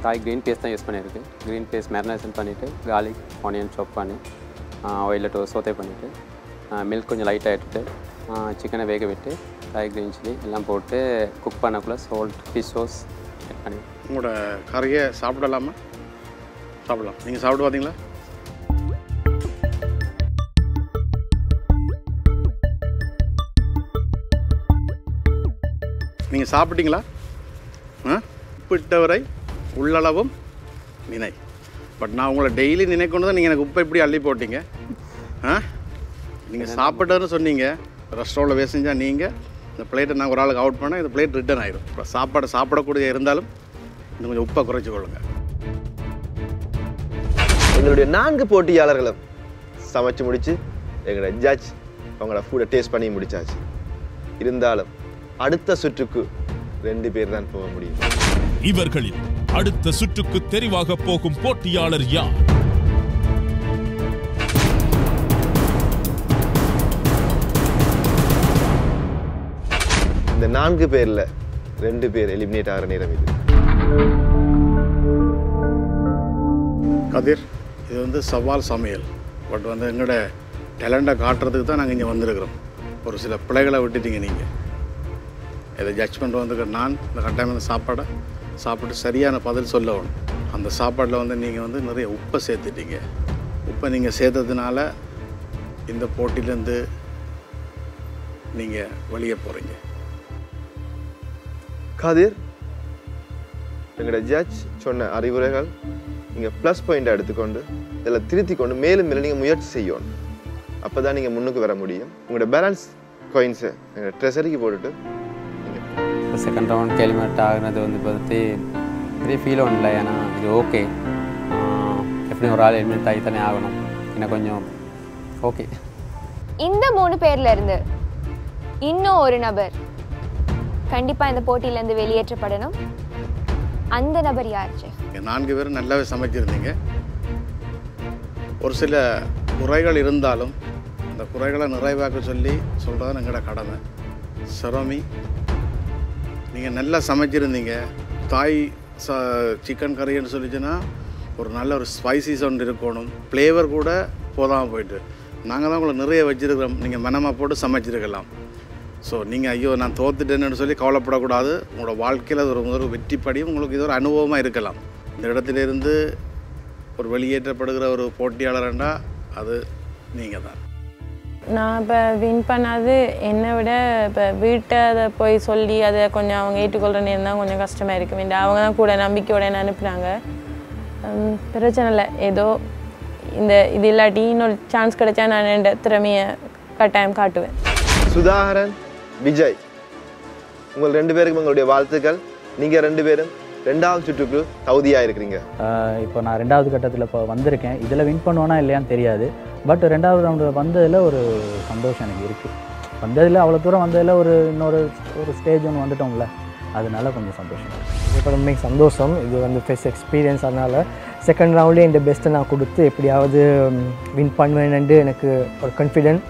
Speaker 6: தாய் க்ரீன் பேஸ்ட் தான் யூஸ் பண்ணியிருக்கு. க்ரீன் பேஸ்ட் மேரினேஷன் பண்ணிவிட்டு கார்லிக் ஆனியன் சாப் பண்ணி ஆயிலில் சோத்தை சோத்தே பண்ணிவிட்டு மில்க் கொஞ்சம் லைட்டாக எடுத்துட்டு சிக்கனை வேக விட்டு தாய் க்ரீன் சில்லி எல்லாம் போட்டு குக் பண்ணக்குள்ள சால்ட் ஃபிஷ் சோஸ் ஆட் பண்ணி.
Speaker 8: உங்களோட கறியை சாப்பிடலாமா? சாப்பிடலாம். நீங்கள் சாப்பிட்டு பார்த்தீங்களா நீங்கள் சாப்பிட்டீங்களா? ஆ? உப்பிட்டவரை உள்ளளவும் நினை பட் நான் உங்களை டெய்லி நினைக்கொண்டு தான் நீங்கள் எனக்கு உப்பை இப்படி அள்ளி போட்டீங்க. ஆ? நீங்கள் சாப்பிட்டதுன்னு சொன்னீங்க. ரெஸ்டாரண்ட்டில் வேஸ்ட் செஞ்சால் நீங்கள் இந்த பிளேட்டை நான் ஒரு ஆளுக்கு அவுட் பண்ணால் இந்த பிளேட் ரிட்டர்ன் ஆயிடும் இப்போ சாப்பாடு சாப்பிடக்கூடிய இருந்தாலும் இன்னும் கொஞ்சம் உப்பை குறைச்சி கொள்ளுங்க.
Speaker 1: எங்களுடைய நான்கு போட்டியாளர்களும் சமைச்சு முடிச்சு எங்களோட ஜட்ஜ் அவங்களோட ஃபுட்டை டேஸ்ட் பண்ணி முடிச்சாச்சு. இருந்தாலும் அடுத்த சுற்றுக்கு ரெண்டு பேர் தான் போக முடியும்.
Speaker 3: இவர்களில் அடுத்த சுற்றுக்கு தெரிவாக போகும் போட்டியாளர் யார்?
Speaker 1: இந்த நான்கு பேர்ல ரெண்டு பேர் எலிமினேட் ஆகிற நேரம் இது.
Speaker 8: கதிர் இது வந்து சவால் சமையல். பட் வந்து எங்களோட டேலண்ட்டை காட்டுறதுக்கு தான் நாங்கள் இங்கே வந்திருக்கிறோம். ஒரு சில பிழைகளை விட்டுட்டீங்க நீங்கள் இதை ஜட்ஜ்மெண்ட் வந்து நான் இந்த கட்டாயம் சாப்பாடை சாப்பிட்டு சரியான பதில் சொல்லணும் அந்த சாப்பாட்டில் வந்து நீங்கள் வந்து நிறைய உப்பை சேர்த்துட்டீங்க. உப்பை நீங்கள் சேர்த்ததுனால இந்த போட்டிலேருந்து நீங்கள் வெளியே போகிறீங்க
Speaker 1: காதிர் எங்களோட ஜட்ஜ் சொன்ன அறிவுரைகள் நீங்கள் ப்ளஸ் பாயிண்ட்டை எடுத்துக்கொண்டு இதில் திருத்தி கொண்டு மேலும் மேலும் நீங்கள் முயற்சி செய்யணும். அப்போ தான் நீங்கள் முன்னுக்கு வர முடியும். உங்களோட பேலன்ஸ் காயின்ஸை எங்களோட ட்ரெஸரிக்கு போட்டுட்டு நீங்கள்
Speaker 6: செகண்ட் ரவுண்ட் எலிமினேட் ஆகுனது வந்து பற்றி பெரிய ஃபீல் ஒன்றும் இல்லை. ஏன்னா இது ஓகே எப்படி ஒரு ஆள் எலிமினேட் ஆகி தானே ஆகணும். எனக்கு கொஞ்சம் ஓகே
Speaker 2: இந்த மூணு பேர்ல இருந்து இன்னும் ஒரு நபர் கண்டிப்பா இந்த போட்டியில இருந்து வெளியேற்றப்படணும். அந்த நபர் யார்
Speaker 8: நான்கு பேரும் நல்லாவே சமைச்சிருந்தீங்க. ஒரு சில குறைகள் இருந்தாலும் அந்த குறைகளை நிறைவாக்க சொல்லி சொல்கிறது எங்களோட கடமை. சிரமி நீங்கள் நல்லா சமைச்சிருந்தீங்க. தாய் ச சிக்கன் கறின்னு சொல்லிச்சுன்னா ஒரு நல்ல ஒரு ஸ்பைசி ஒன்று இருக்கணும். ஃப்ளேவர் கூட போதாமல் போயிட்டு. நாங்கள் தான் உங்களை நிறைய வச்சுருக்கிறோம். நீங்கள் மனமாக போட்டு சமைச்சிருக்கலாம். ஸோ நீங்கள் ஐயோ நான் தோத்துட்டேன்னு சொல்லி கவலைப்படக்கூடாது. உங்களோட வாழ்க்கையில் அது ஒரு முதல் வெற்றிப்படியும் உங்களுக்கு இது ஒரு அனுபவமாக இருக்கலாம். இந்த இடத்துலேருந்து ஒரு வெளியேற்றப்படுகிற ஒரு போட்டியாளர்ண்டா அது நீங்கள் தான்
Speaker 4: நான் இப்போ வின் பண்ணாது என்னை விட இப்போ வீட்டை அதை போய் சொல்லி அதை கொஞ்சம் அவங்க ஏற்றுக்கொள்கிற நேரம் தான் கொஞ்சம் கஷ்டமாக இருக்கும் வேண்டாம் அவங்க தான் கூட நம்பிக்கையோட என்ன அனுப்புனாங்க. பிரச்சனை இல்லை. ஏதோ இந்த இது இல்லாட்டி இன்னொரு சான்ஸ் கிடைச்சா நான் என் திறமையை கட்டாயம் காட்டுவேன்.
Speaker 1: சுதாகரன் விஜய். உங்கள் ரெண்டு பேருக்கும் உங்களுடைய வாழ்த்துக்கள். நீங்கள் ரெண்டு பேரும் ரெண்டாவது சுற்றுக்கு தகுதியாக இருக்கிறீங்க
Speaker 7: இப்போ நான் ரெண்டாவது கட்டத்தில் இப்போ வந்திருக்கேன். இதில் வின் பண்ணுவேனா இல்லையான்னு தெரியாது. பட் ரெண்டாவது ரவுண்டு வந்ததில் ஒரு சந்தோஷம் எனக்கு இருக்குது வந்ததில் அவ்வளோ தூரம் வந்ததில் ஒரு இன்னொரு ஒரு ஸ்டேஜ் ஒன்று வந்துட்டோம்ல. அதனால கொஞ்சம் சந்தோஷம்.
Speaker 5: இப்போ ரொம்ப சந்தோஷம். இது வந்து ஃபர்ஸ்ட் எக்ஸ்பீரியன்ஸ் அதனால் செகண்ட் ரவுண்ட்லேயே இந்த பெஸ்ட்டை நான் கொடுத்து எப்படியாவது வின் பண்ணுவேன்னு எனக்கு ஒரு கான்ஃபிடென்ட்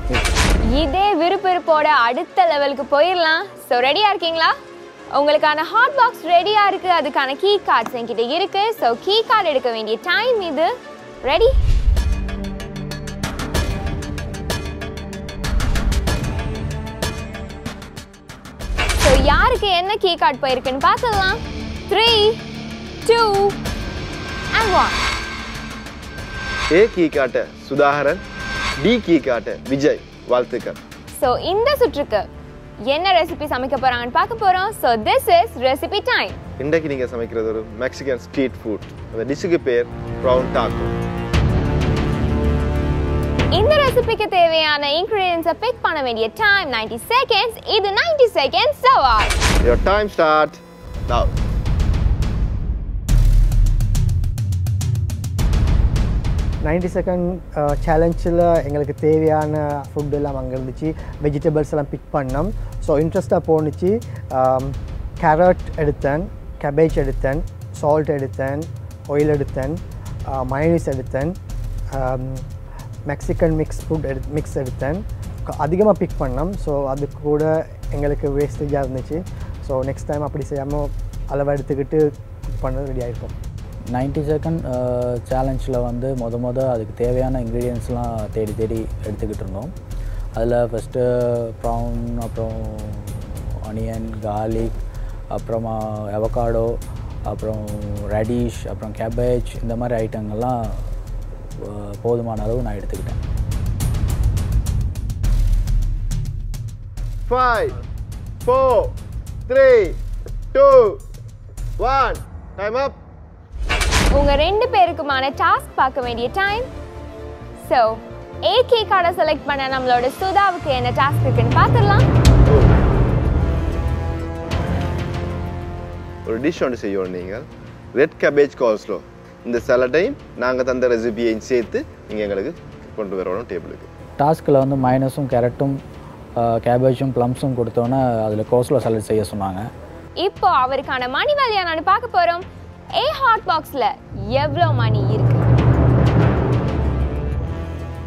Speaker 2: இதே விறுவிறுப்போட அடுத்த லெவலுக்கு போயிடலாம் ஸோ ரெடியா இருக்கீங்களா? உங்களுக்கான ஹாட் பாக்ஸ் ரெடியா இருக்கு. அதுக்கான கீ கார்ட்ஸ் என்கிட்ட இருக்கு. ஸோ கீ கார்டு எடுக்க வேண்டிய டைம் இது. ரெடி ஸோ யாருக்கு என்ன கீ கார்டு போயிருக்குன்னு பார்த்துடலாம். Three two and one
Speaker 1: A key காட்ட சுதாகரன் டி கீ காட்ட விஜய். வாழ்த்துக்கள்.
Speaker 2: ஸோ இந்த சுற்றுக்கு என்ன ரெசிபி சமைக்க போறாங்கன்னு பார்க்க போறோம். So this is recipe time
Speaker 1: இன்றைக்கு நீங்கள் சமைக்கிறது ஒரு மெக்சிகன் ஸ்ட்ரீட் ஃபுட் அந்த டிஷ்ஷுக்கு பேர் ப்ரௌன் டாக்கோ
Speaker 2: இந்த ரெசிபிக்கு தேவையான இன்கிரீடியன்ஸை பிக் பண்ண வேண்டிய டைம் 90 செகண்ட்ஸ் இது 90 செகண்ட்ஸ் சவால்
Speaker 1: Your time start now.
Speaker 5: Ninety second சேலஞ்சில் எங்களுக்கு தேவையான ஃபுட் எல்லாம் அங்கே இருந்துச்சு. வெஜிடபிள்ஸ் எல்லாம் பிக் பண்ணோம். ஸோ இன்ட்ரெஸ்ட்டாக போணுச்சு. Um, கேரட் எடுத்தேன் கேபேஜ் எடுத்தேன் சால்ட் எடுத்தேன் ஆயில் எடுத்தேன் uh, மயனிஸ் எடுத்தேன் மெக்சிகன் மிக்ஸ் ஃபுட் எடு மிக்ஸ் எடுத்தேன். அதிகமாக பிக் பண்ணோம். ஸோ அது கூட எங்களுக்கு வேஸ்டேஜாக இருந்துச்சு. ஸோ நெக்ஸ்ட் டைம் அப்படி செய்யாமல் அளவாக எடுத்துக்கிட்டு குக் பண்ண ரெடி ஆகிருப்போம்
Speaker 7: 90 செகண்ட் சேலஞ்சில் வந்து மொத மொத அதுக்கு தேவையான இன்க்ரீடியன்ஸ்லாம் தேடி தேடி எடுத்துக்கிட்டு இருந்தோம். அதில் ஃபஸ்ட்டு ப்ரவுன் அப்புறம் ஆனியன் கார்லிக் அப்புறமா எவக்காடோ அப்புறம் ரடிஷ் அப்புறம் கேபேஜ் இந்த மாதிரி ஐட்டங்கள்லாம் போதுமான அளவு நான் எடுத்துக்கிட்டேன்.
Speaker 1: Five four three two one time up
Speaker 2: உங்க ரெண்டு பேருக்குமான டாஸ்க் பார்க்க வேண்டிய டைம் ஸோ ஏகே கார்டை செலக்ட் பண்ண நம்மளோட சுதாவுக்கு என்ன டாஸ்க் இருக்குன்னு பார்த்துடலாம்.
Speaker 1: ஒரு டிஷ் ஒன்று செய்யணும் நீங்கள். ரெட் கேபேஜ் கால்ஸ்லோ இந்த சலடையும் நாங்கள் தந்த ரெசிபியையும் சேர்த்து நீங்கள் எங்களுக்கு கொண்டு வரணும் டேபிளுக்கு
Speaker 7: டாஸ்கில் வந்து மைனஸும் கேரட்டும் கேபேஜும் ப்ளம்ஸும் கொடுத்தோன்னே அதில் கோஸ்லோ சாலட் செய்ய சொன்னாங்க.
Speaker 2: இப்போ அவருக்கான மணி வேல்யூ நான் பார்க்க போறோம். ஏ ஹாட் பாக்ஸ்ல எவ்வளோ மணி இருக்கு?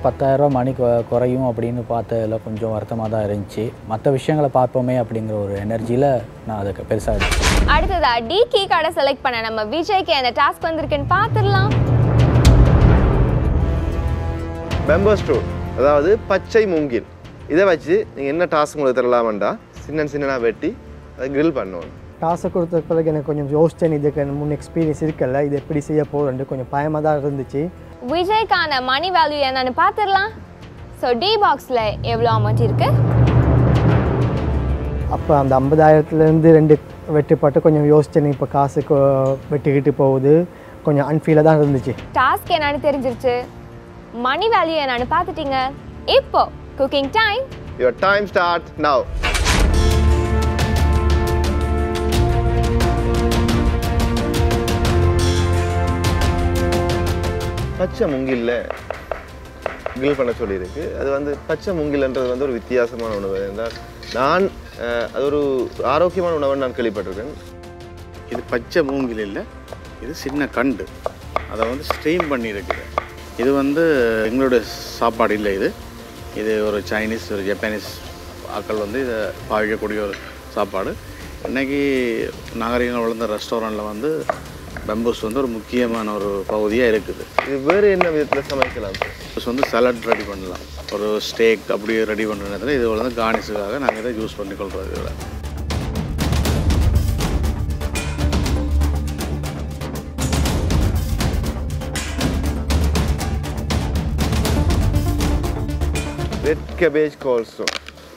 Speaker 7: பத்தாயிரரூபா மணி கொ- குறையும் அப்படின்னு பார்த்ததில் கொஞ்சம் வருத்தமாக தான் இருந்துச்சு. மற்ற விஷயங்களை பார்ப்போமே அப்படிங்கிற ஒரு எனர்ஜியில் நான் அதுக்கு பெருசாக எடுத்தேன்
Speaker 2: அடுத்ததா டி கீ கார்டை செலக்ட் பண்ண நம்ம விஜய்க்கு என்ன டாஸ்க் வந்திருக்குன்னு பார்த்துடலாம்.
Speaker 1: பெம்பர் ஸ்டோர் அதாவது பச்சை மூங்கில். இதை வச்சு நீங்கள் என்ன டாஸ்க் உங்களுக்கு தரலாமண்டா சின்ன சின்னதாக வெட்டி அதை கிரில் பண்ணணும்.
Speaker 5: டாஸை கொடுத்த பிறகு எனக்கு கொஞ்சம் யோசிச்சேன் இதுக்கு முன் எக்ஸ்பீரியன்ஸ் இருக்குல்ல இது எப்படி செய்ய போகிறேன்ட்டு கொஞ்சம் பயமாக தான் இருந்துச்சு.
Speaker 2: விஜய்க்கான மணி வேல்யூ என்னன்னு பார்த்துடலாம் ஸோ டி பாக்ஸில் எவ்வளோ அமௌண்ட் இருக்கு?
Speaker 5: அப்போ அந்த ஐம்பதாயிரத்துலேருந்து ரெண்டு வெட்டுப்பட்டு கொஞ்சம் யோசிச்சேன் இப்போ காசு கொ- வெட்டிக்கிட்டு போகுது. கொஞ்சம் அன்ஃபீலாக தான் இருந்துச்சு.
Speaker 2: டாஸ்க் என்னன்னு தெரிஞ்சிருச்சு. மணி வேல்யூ என்னன்னு பார்த்துட்டீங்க இப்போ cooking time
Speaker 1: your time start now பச்சை முங்கில்ல கில் பண்ண சொல்லியிருக்கு. அது வந்து பச்சை மூங்கில்ன்றது வந்து ஒரு வித்தியாசமான உணவு. என்றால் நான் அது ஒரு ஆரோக்கியமான உணவுன்னு நான் கேள்விப்பட்டிருக்கேன்.
Speaker 8: இது பச்சை மூங்கில் இல்லை இது சின்ன கண்டு. அதை வந்து ஸ்ட்ரீம் பண்ணியிருக்குது இது வந்து எங்களுடைய சாப்பாடு இல்லை இது. இது ஒரு சைனீஸ் ஒரு ஜப்பானீஸ் ஆக்கள் வந்து இதை பாவிக்கக்கூடிய ஒரு சாப்பாடு. இன்றைக்கி நாகரிகம் வளர்ந்த ரெஸ்டாரண்ட்டில் வந்து பெம்பூஸ் வந்து ஒரு முக்கியமான ஒரு பகுதியாக இருக்குது.
Speaker 1: இது வேறு என்ன விதத்தில் சமைக்கலாம்?
Speaker 8: பெம்பூஸ் வந்து சலாட் ரெடி பண்ணலாம். ஒரு ஸ்டேக் அப்படியே ரெடி பண்ணுற நேரத்தில் இது வந்து கார்னிஷுக்காக நாங்கள் இதை யூஸ் பண்ணிக்கொள்கிறோம் இதில்.
Speaker 1: ரெட் கேபேஜ் கால்ஸோ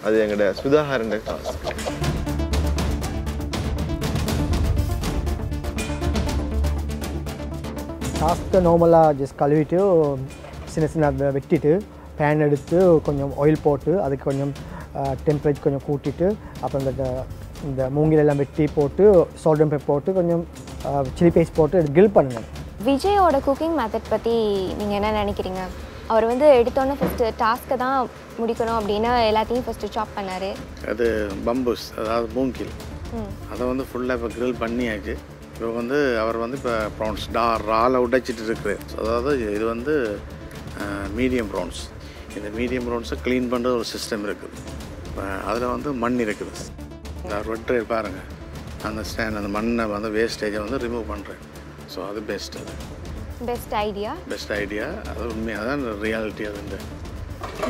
Speaker 1: அது எங்களோட சுதாகரன் டாஸ்க்
Speaker 5: டாஸ்க்கை நார்மலாக ஜஸ்ட் கழுவிட்டு சின்ன சின்ன வெட்டிட்டு பேன் எடுத்து கொஞ்சம் ஆயில் போட்டு அதுக்கு கொஞ்சம் டெம்பரேச்சர் கொஞ்சம் கூட்டிட்டு அப்புறம் இந்த இந்த மூங்கில் எல்லாம் வெட்டி போட்டு சால்ட் அண்ட் பெப்பர் போட்டு கொஞ்சம் சில்லி பேஸ்ட் போட்டு கில் பண்ணணும்
Speaker 2: விஜயோட குக்கிங் மெத்தட் பற்றி நீங்கள் என்ன நினைக்கிறீங்க? அவர் வந்து எடுத்தோன்னே ஃபஸ்ட்டு டாஸ்க்கை தான் முடிக்கணும் அப்படின்னு எல்லாத்தையும் ஃபஸ்ட்டு சாப் பண்ணார்.
Speaker 8: அது பம்புஸ் அதாவது மூங்கில். அதை வந்து ஃபுல்லாக இப்போ grill பண்ணியாச்சு. இப்போ வந்து அவர் வந்து இப்போ ப்ரான்ஸ் டா ராலை உடைச்சிட்டு இருக்கிறார் அதாவது இது வந்து மீடியம் ப்ரான்ஸ் இந்த மீடியம் ப்ரான்ஸை க்ளீன் பண்ணுற ஒரு சிஸ்டம் இருக்குது. அதில் வந்து மண் இருக்குது. இந்த வெட்டுற பாருங்க. அந்த ஸ்டாண்ட் அந்த மண்ணை வந்து வேஸ்டேஜை வந்து ரிமூவ் பண்ணுறேன் ஸோ அது பெஸ்ட் அது.
Speaker 2: பெஸ்ட் ஐடியா
Speaker 8: பெஸ்ட் ஐடியா அது உண்மையாக தான் ரியாலிட்டி அது இந்த.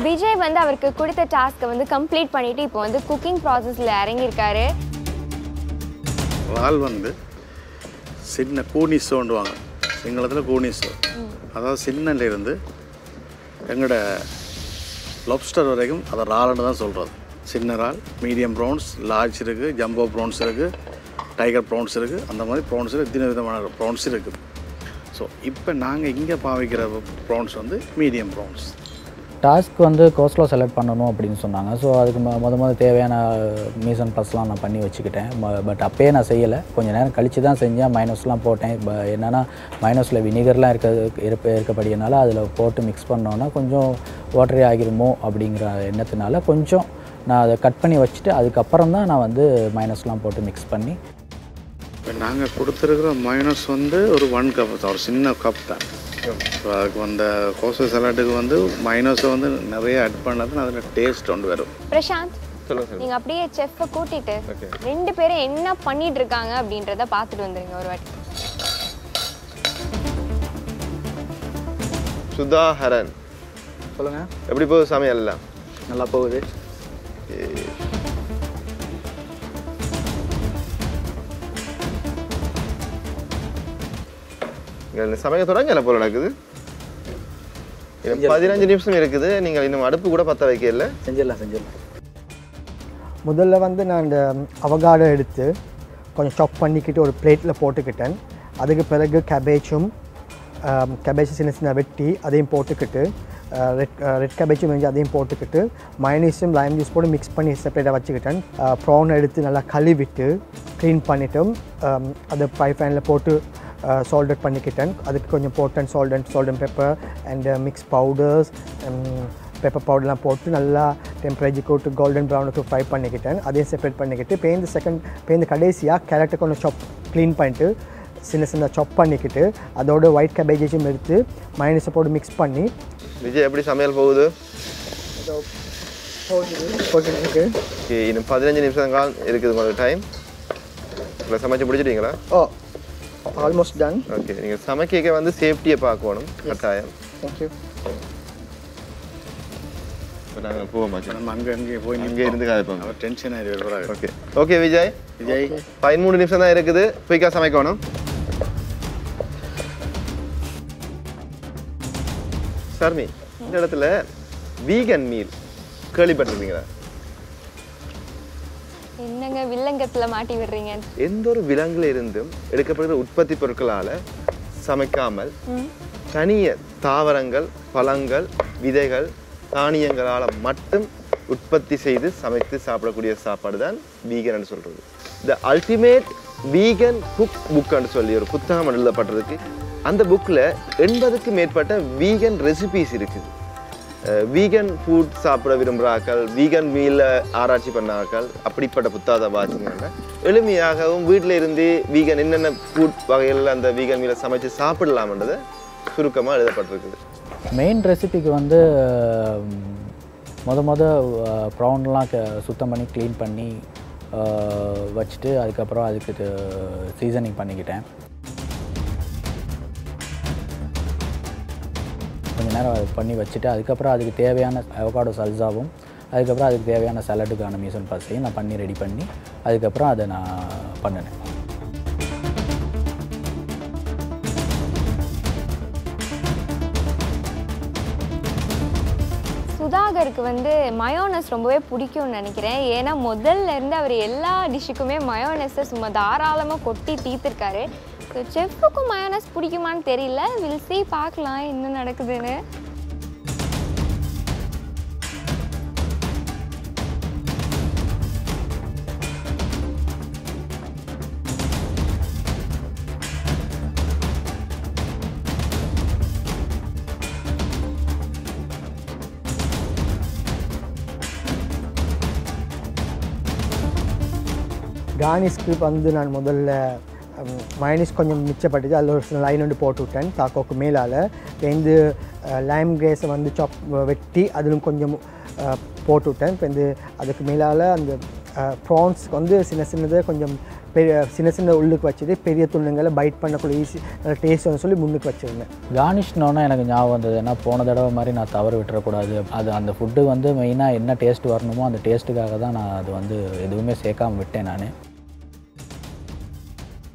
Speaker 2: விஜய் வந்து அவருக்கு கொடுத்த டாஸ்க்கை வந்து கம்ப்ளீட் பண்ணிட்டு இப்போ வந்து குக்கிங் ப்ராசஸில் இறங்கியிருக்காரு.
Speaker 8: இறால் வந்து சின்ன கூனிஸோண்டுவாங்க சிங்களத்தில் கூனிஸோ அதாவது சின்னல இருந்து எங்களோட லொப்ஸ்டர் வரைக்கும் அதை இறால்னு தான் சொல்கிறது சின்ன இறால் மீடியம் ப்ரான்ஸ் லார்ஜ் இருக்குது ஜம்போ ப்ரான்ஸ் இருக்குது டைகர் ப்ரான்ஸ் இருக்குது அந்த மாதிரி ப்ரான்ஸில் இத்தனை விதமான ப்ரான்ஸ் இருக்குது ஸோ இப்போ நாங்கள் இங்கே பாவிக்கிற ப்ரான்ஸ் வந்து மீடியம் ப்ரான்ஸ்
Speaker 7: டாஸ்க் வந்து கோஸ்லோ செலக்ட் பண்ணணும் அப்படின்னு சொன்னாங்க. ஸோ அதுக்கு மொதல் முத முத தேவையான மீசன் ப்ளஸ்லாம் நான் பண்ணி வச்சுக்கிட்டேன். பட் அப்பயே நான் செய்யலை. கொஞ்சம் நேரம் கழித்து தான் செஞ்சேன். மைனஸ்லாம் போட்டேன். இப்போ என்னென்னா மைனஸில் வினிகர்லாம் இருக்கிறது இருப்ப இருக்கப்படியனால அதில் போட்டு மிக்ஸ் பண்ணோன்னா கொஞ்சம் வாட்டரி ஆகிருமோ அப்படிங்கிற எண்ணத்தினால கொஞ்சம் நான் அதை கட் பண்ணி வச்சுட்டு அதுக்கப்புறம் தான் நான் வந்து மைனஸ்லாம் போட்டு மிக்ஸ் பண்ணி.
Speaker 8: இப்போ நாங்கள் கொடுத்துருக்குற மைனஸ் வந்து ஒரு ஒன் கப் தான். ஒரு சின்ன கப் தான். ஸோ அதுக்கு அந்த கோச சலாட்டுக்கு வந்து மைனஸை வந்து நிறைய ஆட் பண்ணாதான் அதில் டேஸ்ட் ஒன்று வரும்.
Speaker 2: பிரசாந்த்
Speaker 1: சொல்லுங்க சார்
Speaker 2: நீங்க அப்படியே செஃப்பை கூட்டிட்டு. ரெண்டு பேரும் என்ன பண்ணிட்டு இருக்காங்க அப்படின்றத பார்த்துட்டு வந்துருங்க ஒரு வாட்டி.
Speaker 1: சுதாகரன்.
Speaker 9: சொல்லுங்கள்
Speaker 1: எப்படி போகுது சமையல் எல்லாம்?
Speaker 9: நல்லா போகுது.
Speaker 1: சமைக்க தொடங்கல போல நடக்குது? பதினஞ்சு நிமிஷம் இருக்குது. நீங்கள் இன்னும் அடுப்பு கூட பற்ற வைக்கல
Speaker 9: செஞ்சிடலாம் செஞ்சிடலாம்.
Speaker 5: முதல்ல வந்து நான் இந்த அவகாடோ எடுத்து கொஞ்சம் சாப் பண்ணிக்கிட்டு ஒரு பிளேட்டில் போட்டுக்கிட்டேன். அதுக்கு பிறகு கேபேஜும் கேபேஜ் சின்ன சின்ன வெட்டி அதையும் போட்டுக்கிட்டு ரெட் ரெட் கேபேஜும் வெஞ்சு அதையும் போட்டுக்கிட்டு மயனீஸும் லைம் ஜூஸ் போட்டு மிக்ஸ் பண்ணி செப்பரேட்டாக வச்சுக்கிட்டேன். ப்ரான் எடுத்து நல்லா கழுவிட்டு க்ளீன் பண்ணிவிட்டு அதை ஃப்ரை பேனில் போட்டு சால்டட் பண்ணிக்கிட்டேன். அதுக்கு கொஞ்சம் போட்டேன் salt salt and pepper and mix powders pepper பவுடர்லாம் போட்டு நல்லா டெம்பரேச்சர் போட்டு கோல்டன் ப்ரௌனுக்கு ஃப்ரை பண்ணிக்கிட்டேன். அதையும் செப்பரேட் பண்ணிக்கிட்டு பேருந்து செகண்ட் பேருந்து கடைசியாக கேரட்டை கொஞ்சம் சாப் க்ளீன் பண்ணிட்டு சின்ன சின்ன சாப் பண்ணிக்கிட்டு அதோட ஒயிட் கேபேஜஸும் எடுத்து மைனஸை போட்டு மிக்ஸ் பண்ணி
Speaker 1: விஜய் எப்படி சமையல் போகுது? இன்னும் பதினஞ்சு நிமிஷம் கால் இருக்குது உங்களுக்கு டைம் இல்லை சமைச்சு முடிச்சிட்டீங்களா?
Speaker 5: ஓ ஆல்மோஸ்ட் டன்
Speaker 1: ஓகே நீங்கள் சமைக்க வந்து சேஃப்டியை பார்க்கணும் கட்டாயம்.
Speaker 5: தேங்க்யூ
Speaker 1: இப்போ நாங்கள் மாட்டோம்
Speaker 8: நம்ம அங்கே அங்கே போய்
Speaker 1: இங்கே இருந்து காய்ப்போம்
Speaker 8: அவர் டென்ஷன் ஆகிடுவார்
Speaker 1: ஓகே ஓகே விஜய்.
Speaker 8: விஜய்.
Speaker 1: பதிமூணு நிமிஷம் தான் இருக்குது. குயிக்காக சமைக்கணும். சர்மி இந்த இடத்துல வீகன் மீல் கேள்விப்பட்டிருக்கீங்களா
Speaker 2: என்னங்க வில்லங்கத்துல மாட்டி விடுறீங்க?
Speaker 1: எந்த ஒரு விலங்குல இருந்தும் எடுக்கப்படுகிற உற்பத்தி பொருட்களால சமைக்காமல் தனிய தாவரங்கள் பழங்கள் விதைகள் தானியங்களால மட்டும் உற்பத்தி செய்து சமைத்து சாப்பிடக்கூடிய சாப்பாடு தான் வீகன் சொல்றது. த அல்டிமேட் வீகன் குக் புக்னு சொல்லி ஒரு புத்தகம் எழுதப்பட்டிருக்கு. அந்த புக்கில் எண்பதுக்கு மேற்பட்ட வீகன் ரெசிபிஸ் இருக்குது. வீகன் ஃபுட் சாப்பிட விரும்புகிறாக்கள் வீகன் மீல ஆராய்ச்சி பண்ணாக்கள் அப்படிப்பட்ட புத்தகத்தை வாசிங்கன்னா எளிமையாகவும் வீட்டில் இருந்து வீகன் என்னென்ன ஃபுட் வகைகளில் அந்த வீகன் மீலை சமைச்சு சாப்பிடலாம்ன்றது சுருக்கமாக எழுதப்பட்டிருக்குது.
Speaker 7: மெயின் ரெசிபிக்கு வந்து ம், மொத மொத ப்ரௌன்லாம் சுத்தம் பண்ணி க்ளீன் பண்ணி வச்சுட்டு அதுக்கப்புறம் அதுக்கு சீசனிங் பண்ணிக்கிட்டேன். நேரம் அது பண்ணி வச்சுட்டு அதுக்கப்புறம் அதுக்கு தேவையான அவகாடோ சல்சாவும் அதுக்கப்புறம் அதுக்கு தேவையான சலட்டுக்கான மீசன் பாஸையும் நான் பண்ணி ரெடி பண்ணி அதுக்கப்புறம் அதை நான் பண்ணினேன்.
Speaker 2: சுதாகருக்கு வந்து மயோனஸ் ரொம்பவே பிடிக்கும்னு நினைக்கிறேன். ஏன்னா முதல்ல இருந்து அவர் எல்லா டிஷ்ஷுக்குமே மயோனஸை சும்மா தாராளமாக கொட்டி தீர்த்துருக்காரு. இருக்குது செஃப்புக்கும் மயோனஸ் பிடிக்குமான்னு தெரியல. வில் சி பார்க்கலாம் என்ன நடக்குதுன்னு.
Speaker 5: கானி ஸ்கிரிப்ட் வந்து நான் முதல்ல மைனஸ் கொஞ்சம் மிச்சப்பட்டுச்சு. அதில் ஒரு லைன் வந்து போட்டு விட்டேன் தாக்கோக்கு மேலால். வந்து லைம் கிரேஸை வந்து சாப் வெட்டி அதிலும் கொஞ்சம் போட்டு விட்டேன் இப்போ வந்து அதுக்கு மேலால் அந்த ப்ரான்ஸ்க்கு வந்து சின்ன சின்னதை கொஞ்சம் பெரிய சின்ன சின்ன உள்ளுக்கு வச்சது. பெரிய துண்டுங்களை பைட் பண்ணக்கூடிய ஈஸி டேஸ்ட் வந்து சொல்லி முன்னுக்கு வச்சுருந்தேன்.
Speaker 7: கார்னிஷ்னோன்னா எனக்கு ஞாபகம் வந்தது ஏன்னா போன தடவை மாதிரி நான் தவறு விட்டுறக்கூடாது. அது அந்த ஃபுட்டு வந்து மெயினாக என்ன டேஸ்ட் வரணுமோ அந்த டேஸ்ட்டுக்காக தான் நான் அது வந்து எதுவுமே சேர்க்காமல் விட்டேன் நான்.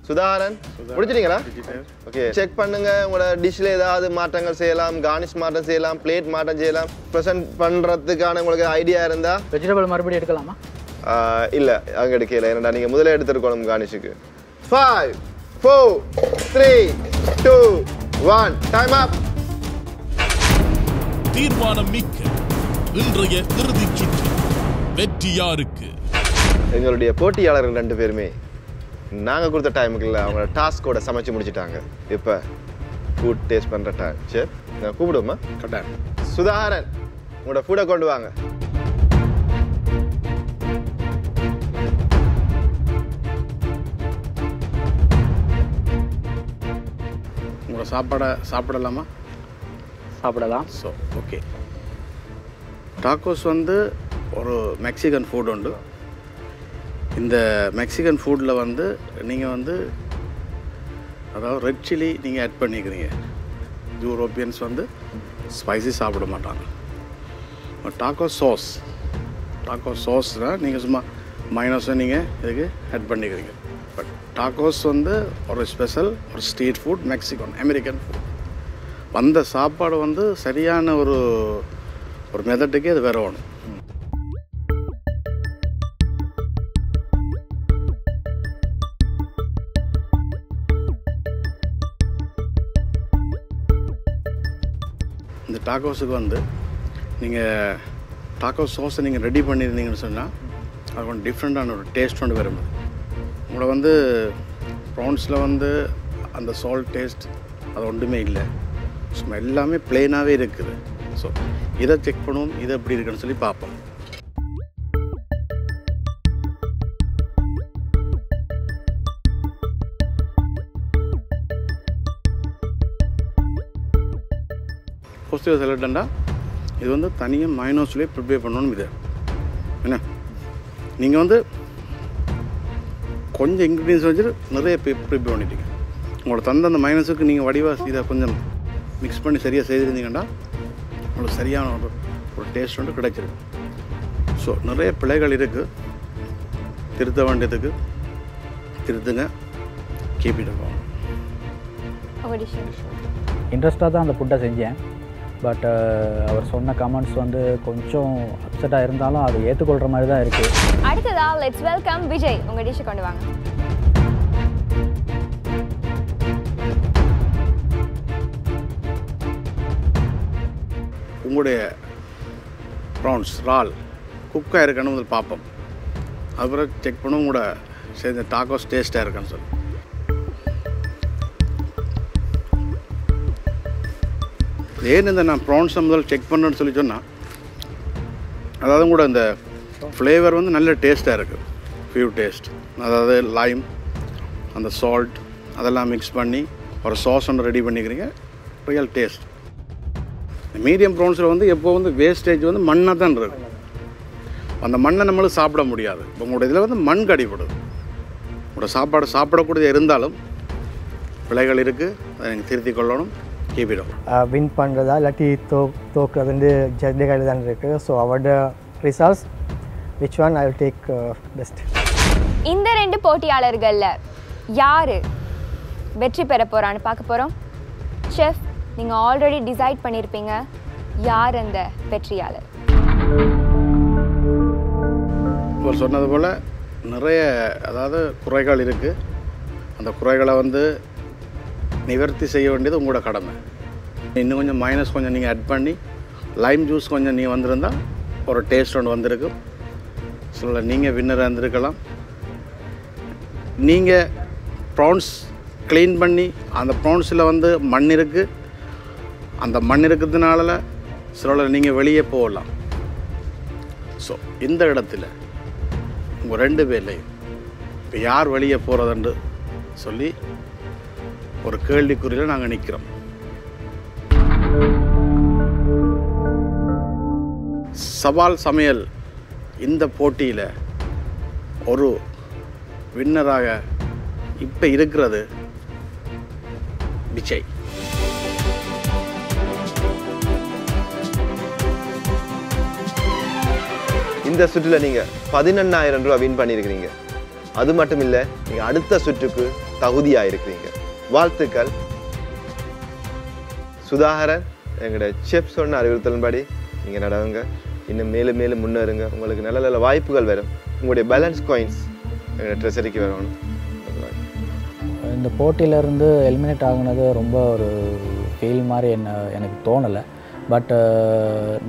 Speaker 1: சுதாகரன் முடிச்சிட்டீங்களா? ஓகே செக் பண்ணுங்க உங்களோட டிஷ்ல ஏதாவது மாற்றங்கள் செய்யலாம் கார்னிஷ் மாற்றம் செய்யலாம் பிளேட் மாற்றம் செய்யலாம் ப்ரெசென்ட் பண்றதுக்கான உங்களுக்கு ஐடியா இருந்தா?
Speaker 9: வெஜிடபிள் மறுபடியும் எடுக்கலாமா?
Speaker 1: இல்ல அங்க எடுக்கல. ஏன்னா நீங்க முதல்ல எடுத்துருக்கணும் கார்னிஷுக்கு five four three two one time up
Speaker 3: தீர்மானம் மிக்க இன்றைய இறுதிச் சுற்று வெற்றி யாருக்கு
Speaker 1: எங்களுடைய போட்டியாளர்கள் ரெண்டு பேருமே. நாங்க கொடுத்த டைமுக்கு இல்லை அவங்களோட டாஸ்கோட சமைச்சு முடிச்சிட்டாங்க. இப்போ ஃபுட் டேஸ்ட் பண்ற டைம் சரி நான் கூப்பிடுவோமா?
Speaker 8: கட்டாயம்.
Speaker 1: சுதாகரன் உங்களோட ஃபுட்டை கொண்டு வாங்க.
Speaker 8: உங்களோட சாப்பாடை சாப்பிடலாமா?
Speaker 9: சாப்பிடலாம்.
Speaker 8: ஸோ ஓகே டாக்கோஸ் வந்து ஒரு மெக்சிகன் ஃபுட் உண்டு. இந்த மெக்சிகன் ஃபுட்டில் வந்து நீங்கள் வந்து அதாவது ரெட் சில்லி நீங்கள் ஆட் பண்ணிக்கிறீங்க. யூரோப்பியன்ஸ் வந்து ஸ்பைசி சாப்பிட மாட்டாங்க. டாக்கோ சாஸ் டாக்கோ சாஸ்னால் நீங்கள் சும்மா மைனஸை நீங்கள் இதுக்கு ஆட் பண்ணிக்கிறீங்க. பட் டாக்கோஸ் வந்து ஒரு ஸ்பெஷல் ஒரு street food Mexican American food வந்த சாப்பாடு வந்து சரியான ஒரு ஒரு மெதட்டுக்கே அது வேற வேணும் டாக்கோஸுக்கு வந்து நீங்கள் டாக்கோ சோஸை நீங்கள் ரெடி பண்ணியிருந்தீங்கன்னு சொன்னால் அது கொஞ்சம் டிஃப்ரெண்ட்டான ஒரு டேஸ்ட் ஒன்று வரும். உங்களை வந்து ப்ரான்ஸில் வந்து அந்த சால்ட் டேஸ்ட் அது ஒன்றுமே இல்லை. சும்மா எல்லாமே பிளெயினாகவே இருக்குது. ஸோ இதை செக் பண்ணுவோம் இது எப்படி இருக்குன்னு சொல்லி பார்ப்போம். பொசிட்டிவ் செலட்டண்டா இது வந்து தனியாக மைனோஸ்லேயே ப்ரிப்பேர் பண்ணணும் இது. என்ன? நீங்கள் வந்து கொஞ்சம் இன்க்ரீடியன்ஸ் வச்சுட்டு நிறைய ப்ரிப்பேர் பண்ணிட்டீங்க உங்களோட தந்த அந்த மைனஸுக்கு நீங்கள் வடிவாக இதை கொஞ்சம் மிக்ஸ் பண்ணி சரியாக செய்திருந்தீங்கன்னா உங்களுக்கு சரியான ஒரு ஒரு டேஸ்ட் வந்து கிடைச்சிருக்கு ஸோ நிறைய பிழைகள் இருக்குது திருத்த வேண்டியதுக்கு திருத்துங்க. கீப் இட்
Speaker 7: இன்ட்ரெஸ்ட்டாக தான் அந்த ஃபுட்டை செஞ்சேன். பட் அவர் சொன்ன கமெண்ட்ஸ் வந்து கொஞ்சம் அப்செட்டாக இருந்தாலும் அதை ஏற்றுக்கொள்கிற மாதிரி தான் இருக்குது
Speaker 2: அடுத்ததா லெட்ஸ் வெல்கம் விஜய். உங்க டிஷ் கொண்டு வாங்க.
Speaker 8: உங்களுடைய ப்ரான்ஸ் இறால் குக்காக இருக்கான்னு முதல் பார்ப்போம். அப்புறம் செக் பண்ண உங்களோட சேர்ந்த டாக்கோஸ் டேஸ்ட்டாக இருக்கான்னு சொல்லி ஏன் இந்த நான் ப்ரான்ஸை முதல் செக் பண்ணுன்னு சொல்லி சொன்னால் அதாவது கூட இந்த ஃப்ளேவர் வந்து நல்ல டேஸ்ட்டாக இருக்குது ஃபியூ டேஸ்ட் அதாவது லைம் அந்த சால்ட் அதெல்லாம் மிக்ஸ் பண்ணி ஒரு சாஸ் ஒன்று ரெடி பண்ணிக்கிறீங்க ரியல் டேஸ்ட் மீடியம் ப்ரௌன்ஸில் வந்து எப்போ வந்து வேஸ்டேஜ் வந்து மண்ணாக தான் இருக்கும் அந்த மண்ணை நம்மளும் சாப்பிட முடியாது. இப்போ உங்களோட இதில் வந்து மண் கடிப்படுது உங்களோட சாப்பாடு சாப்பிடக்கூடியது இருந்தாலும் பிழைகள் இருக்குது அதை நீங்கள் திருத்திக் கொள்ளணும். கீப்பிடும்
Speaker 5: வின் பண்ணுறதா இல்லாட்டி தோ தோக்குறது வந்து ஜட்ஜு கையில் தான் இருக்குது ஸோ அவரோட results which one I take best
Speaker 2: இந்த ரெண்டு போட்டியாளர்கள்ல யாரு வெற்றி பெற போறான்னு பார்க்க போறோம். செஃப் நீங்க ஆல்ரெடி டிசைட் பண்ணியிருப்பீங்க யார் அந்த வெற்றியாளர்.
Speaker 8: இவர் சொன்னது போல் நிறைய அதாவது குறைகள் இருக்குது அந்த குறைகளை வந்து நிவர்த்தி செய்ய வேண்டியது உங்களோட கடமை. இன்னும் கொஞ்சம் மைனஸ் கொஞ்சம் நீங்கள் ஆட் பண்ணி லைம் ஜூஸ் கொஞ்சம் நீங்கள் வந்திருந்தால் ஒரு டேஸ்ட் ஒன்று வந்திருக்கும் சொல்ல நீங்கள் வின்னராக இருந்திருக்கலாம். நீங்கள் ப்ரான்ஸ் க்ளீன் பண்ணி அந்த ப்ரான்ஸில் வந்து மண் இருக்குது அந்த மண் இருக்கிறதுனால சில நீங்கள் வெளியே போகலாம். ஸோ இந்த இடத்துல உங்கள் ரெண்டு பேர்லையும் இப்போ யார் வெளியே போகிறதுன்னு சொல்லி ஒரு கேள்விக்குறியில் நாங்கள் நிற்கிறோம் சவால் சமையல் இந்த போட்டியில் ஒரு வின்னராக இப்போ இருக்கிறது விஜய்.
Speaker 1: இந்த சுற்றில் நீங்கள் பதினெண்ணாயிரம் ரூபாய் வின் பண்ணியிருக்கிறீங்க. அது மட்டும் இல்லை நீங்கள் அடுத்த சுற்றுக்கு தகுதியாக இருக்கிறீங்க வாழ்த்துக்கள். சுதாகரன் எங்களோட செப் சொன்ன அறிவுறுத்தலின்படி நீங்கள் நடவுங்க. இன்னும் மேலும் மேலும் முன்னேறுங்க. உங்களுக்கு நல்ல நல்ல வாய்ப்புகள் வரும். உங்களுடைய பேலன்ஸ் காயின்ஸ் எங்களோட ட்ரெஸரிக்கு வரணும்.
Speaker 7: இந்த போட்டியிலேருந்து எலிமினேட் ஆகுனது ரொம்ப ஒரு ஃபெயில் மாதிரி என்ன எனக்கு தோணலை. பட்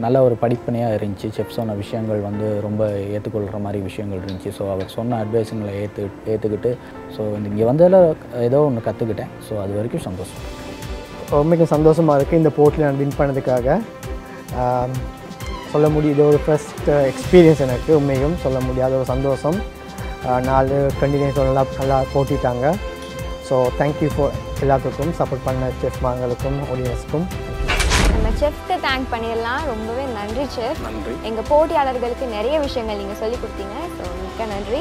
Speaker 7: நல்ல ஒரு படிப்பனையாக இருந்துச்சு. செஃப் சொன்ன விஷயங்கள் வந்து ரொம்ப ஏற்றுக்கொள்கிற மாதிரி விஷயங்கள் இருந்துச்சு. ஸோ அவர் சொன்ன அட்வைஸுங்களை ஏற்று ஏற்றுக்கிட்டு ஸோ இங்கே வந்ததில் ஏதோ ஒன்று கற்றுக்கிட்டேன் ஸோ அது வரைக்கும் சந்தோஷம்.
Speaker 5: உண்மைக்கும் சந்தோஷமாக இருக்குது இந்த போட்டியில் நான் வின் பண்ணதுக்காக. சொல்ல முடியும் ஒரு ஃபஸ்ட் எக்ஸ்பீரியன்ஸ் எனக்கு. உண்மையும் சொல்ல முடியாத ஒரு சந்தோஷம். நாலு கண்டினியூஸ் நல்லா நல்லா போட்டிட்டாங்க. ஸோ தேங்க்யூ ஃபார் எல்லாத்துக்கும் சப்போர்ட் பண்ண செஃப் மாங்களுக்கும் ஆடியன்ஸ்க்கும்
Speaker 2: செஃப்க்கு தேங்க் பண்ணிடலாம். ரொம்பவே நன்றி செஃப்
Speaker 8: நன்றி.
Speaker 2: எங்க போட்டியாளர்களுக்கு நிறைய விஷயங்கள் நீங்க சொல்லி கொடுத்தீங்க. ஸோ மிக்க நன்றி.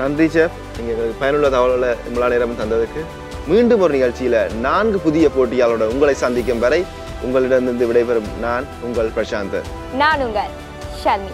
Speaker 1: நன்றி செஃப் நீங்கள் எங்களுக்கு பயனுள்ள தகவல்களை இவ்வளோ நேரம் தந்ததுக்கு. மீண்டும் ஒரு நிகழ்ச்சியில் நான்கு புதிய போட்டியாளருடன் உங்களை சந்திக்கும் வரை உங்களிடமிருந்து விடைபெறும் நான் உங்கள் பிரசாந்தர்
Speaker 2: நான் உங்கள் ஷர்மி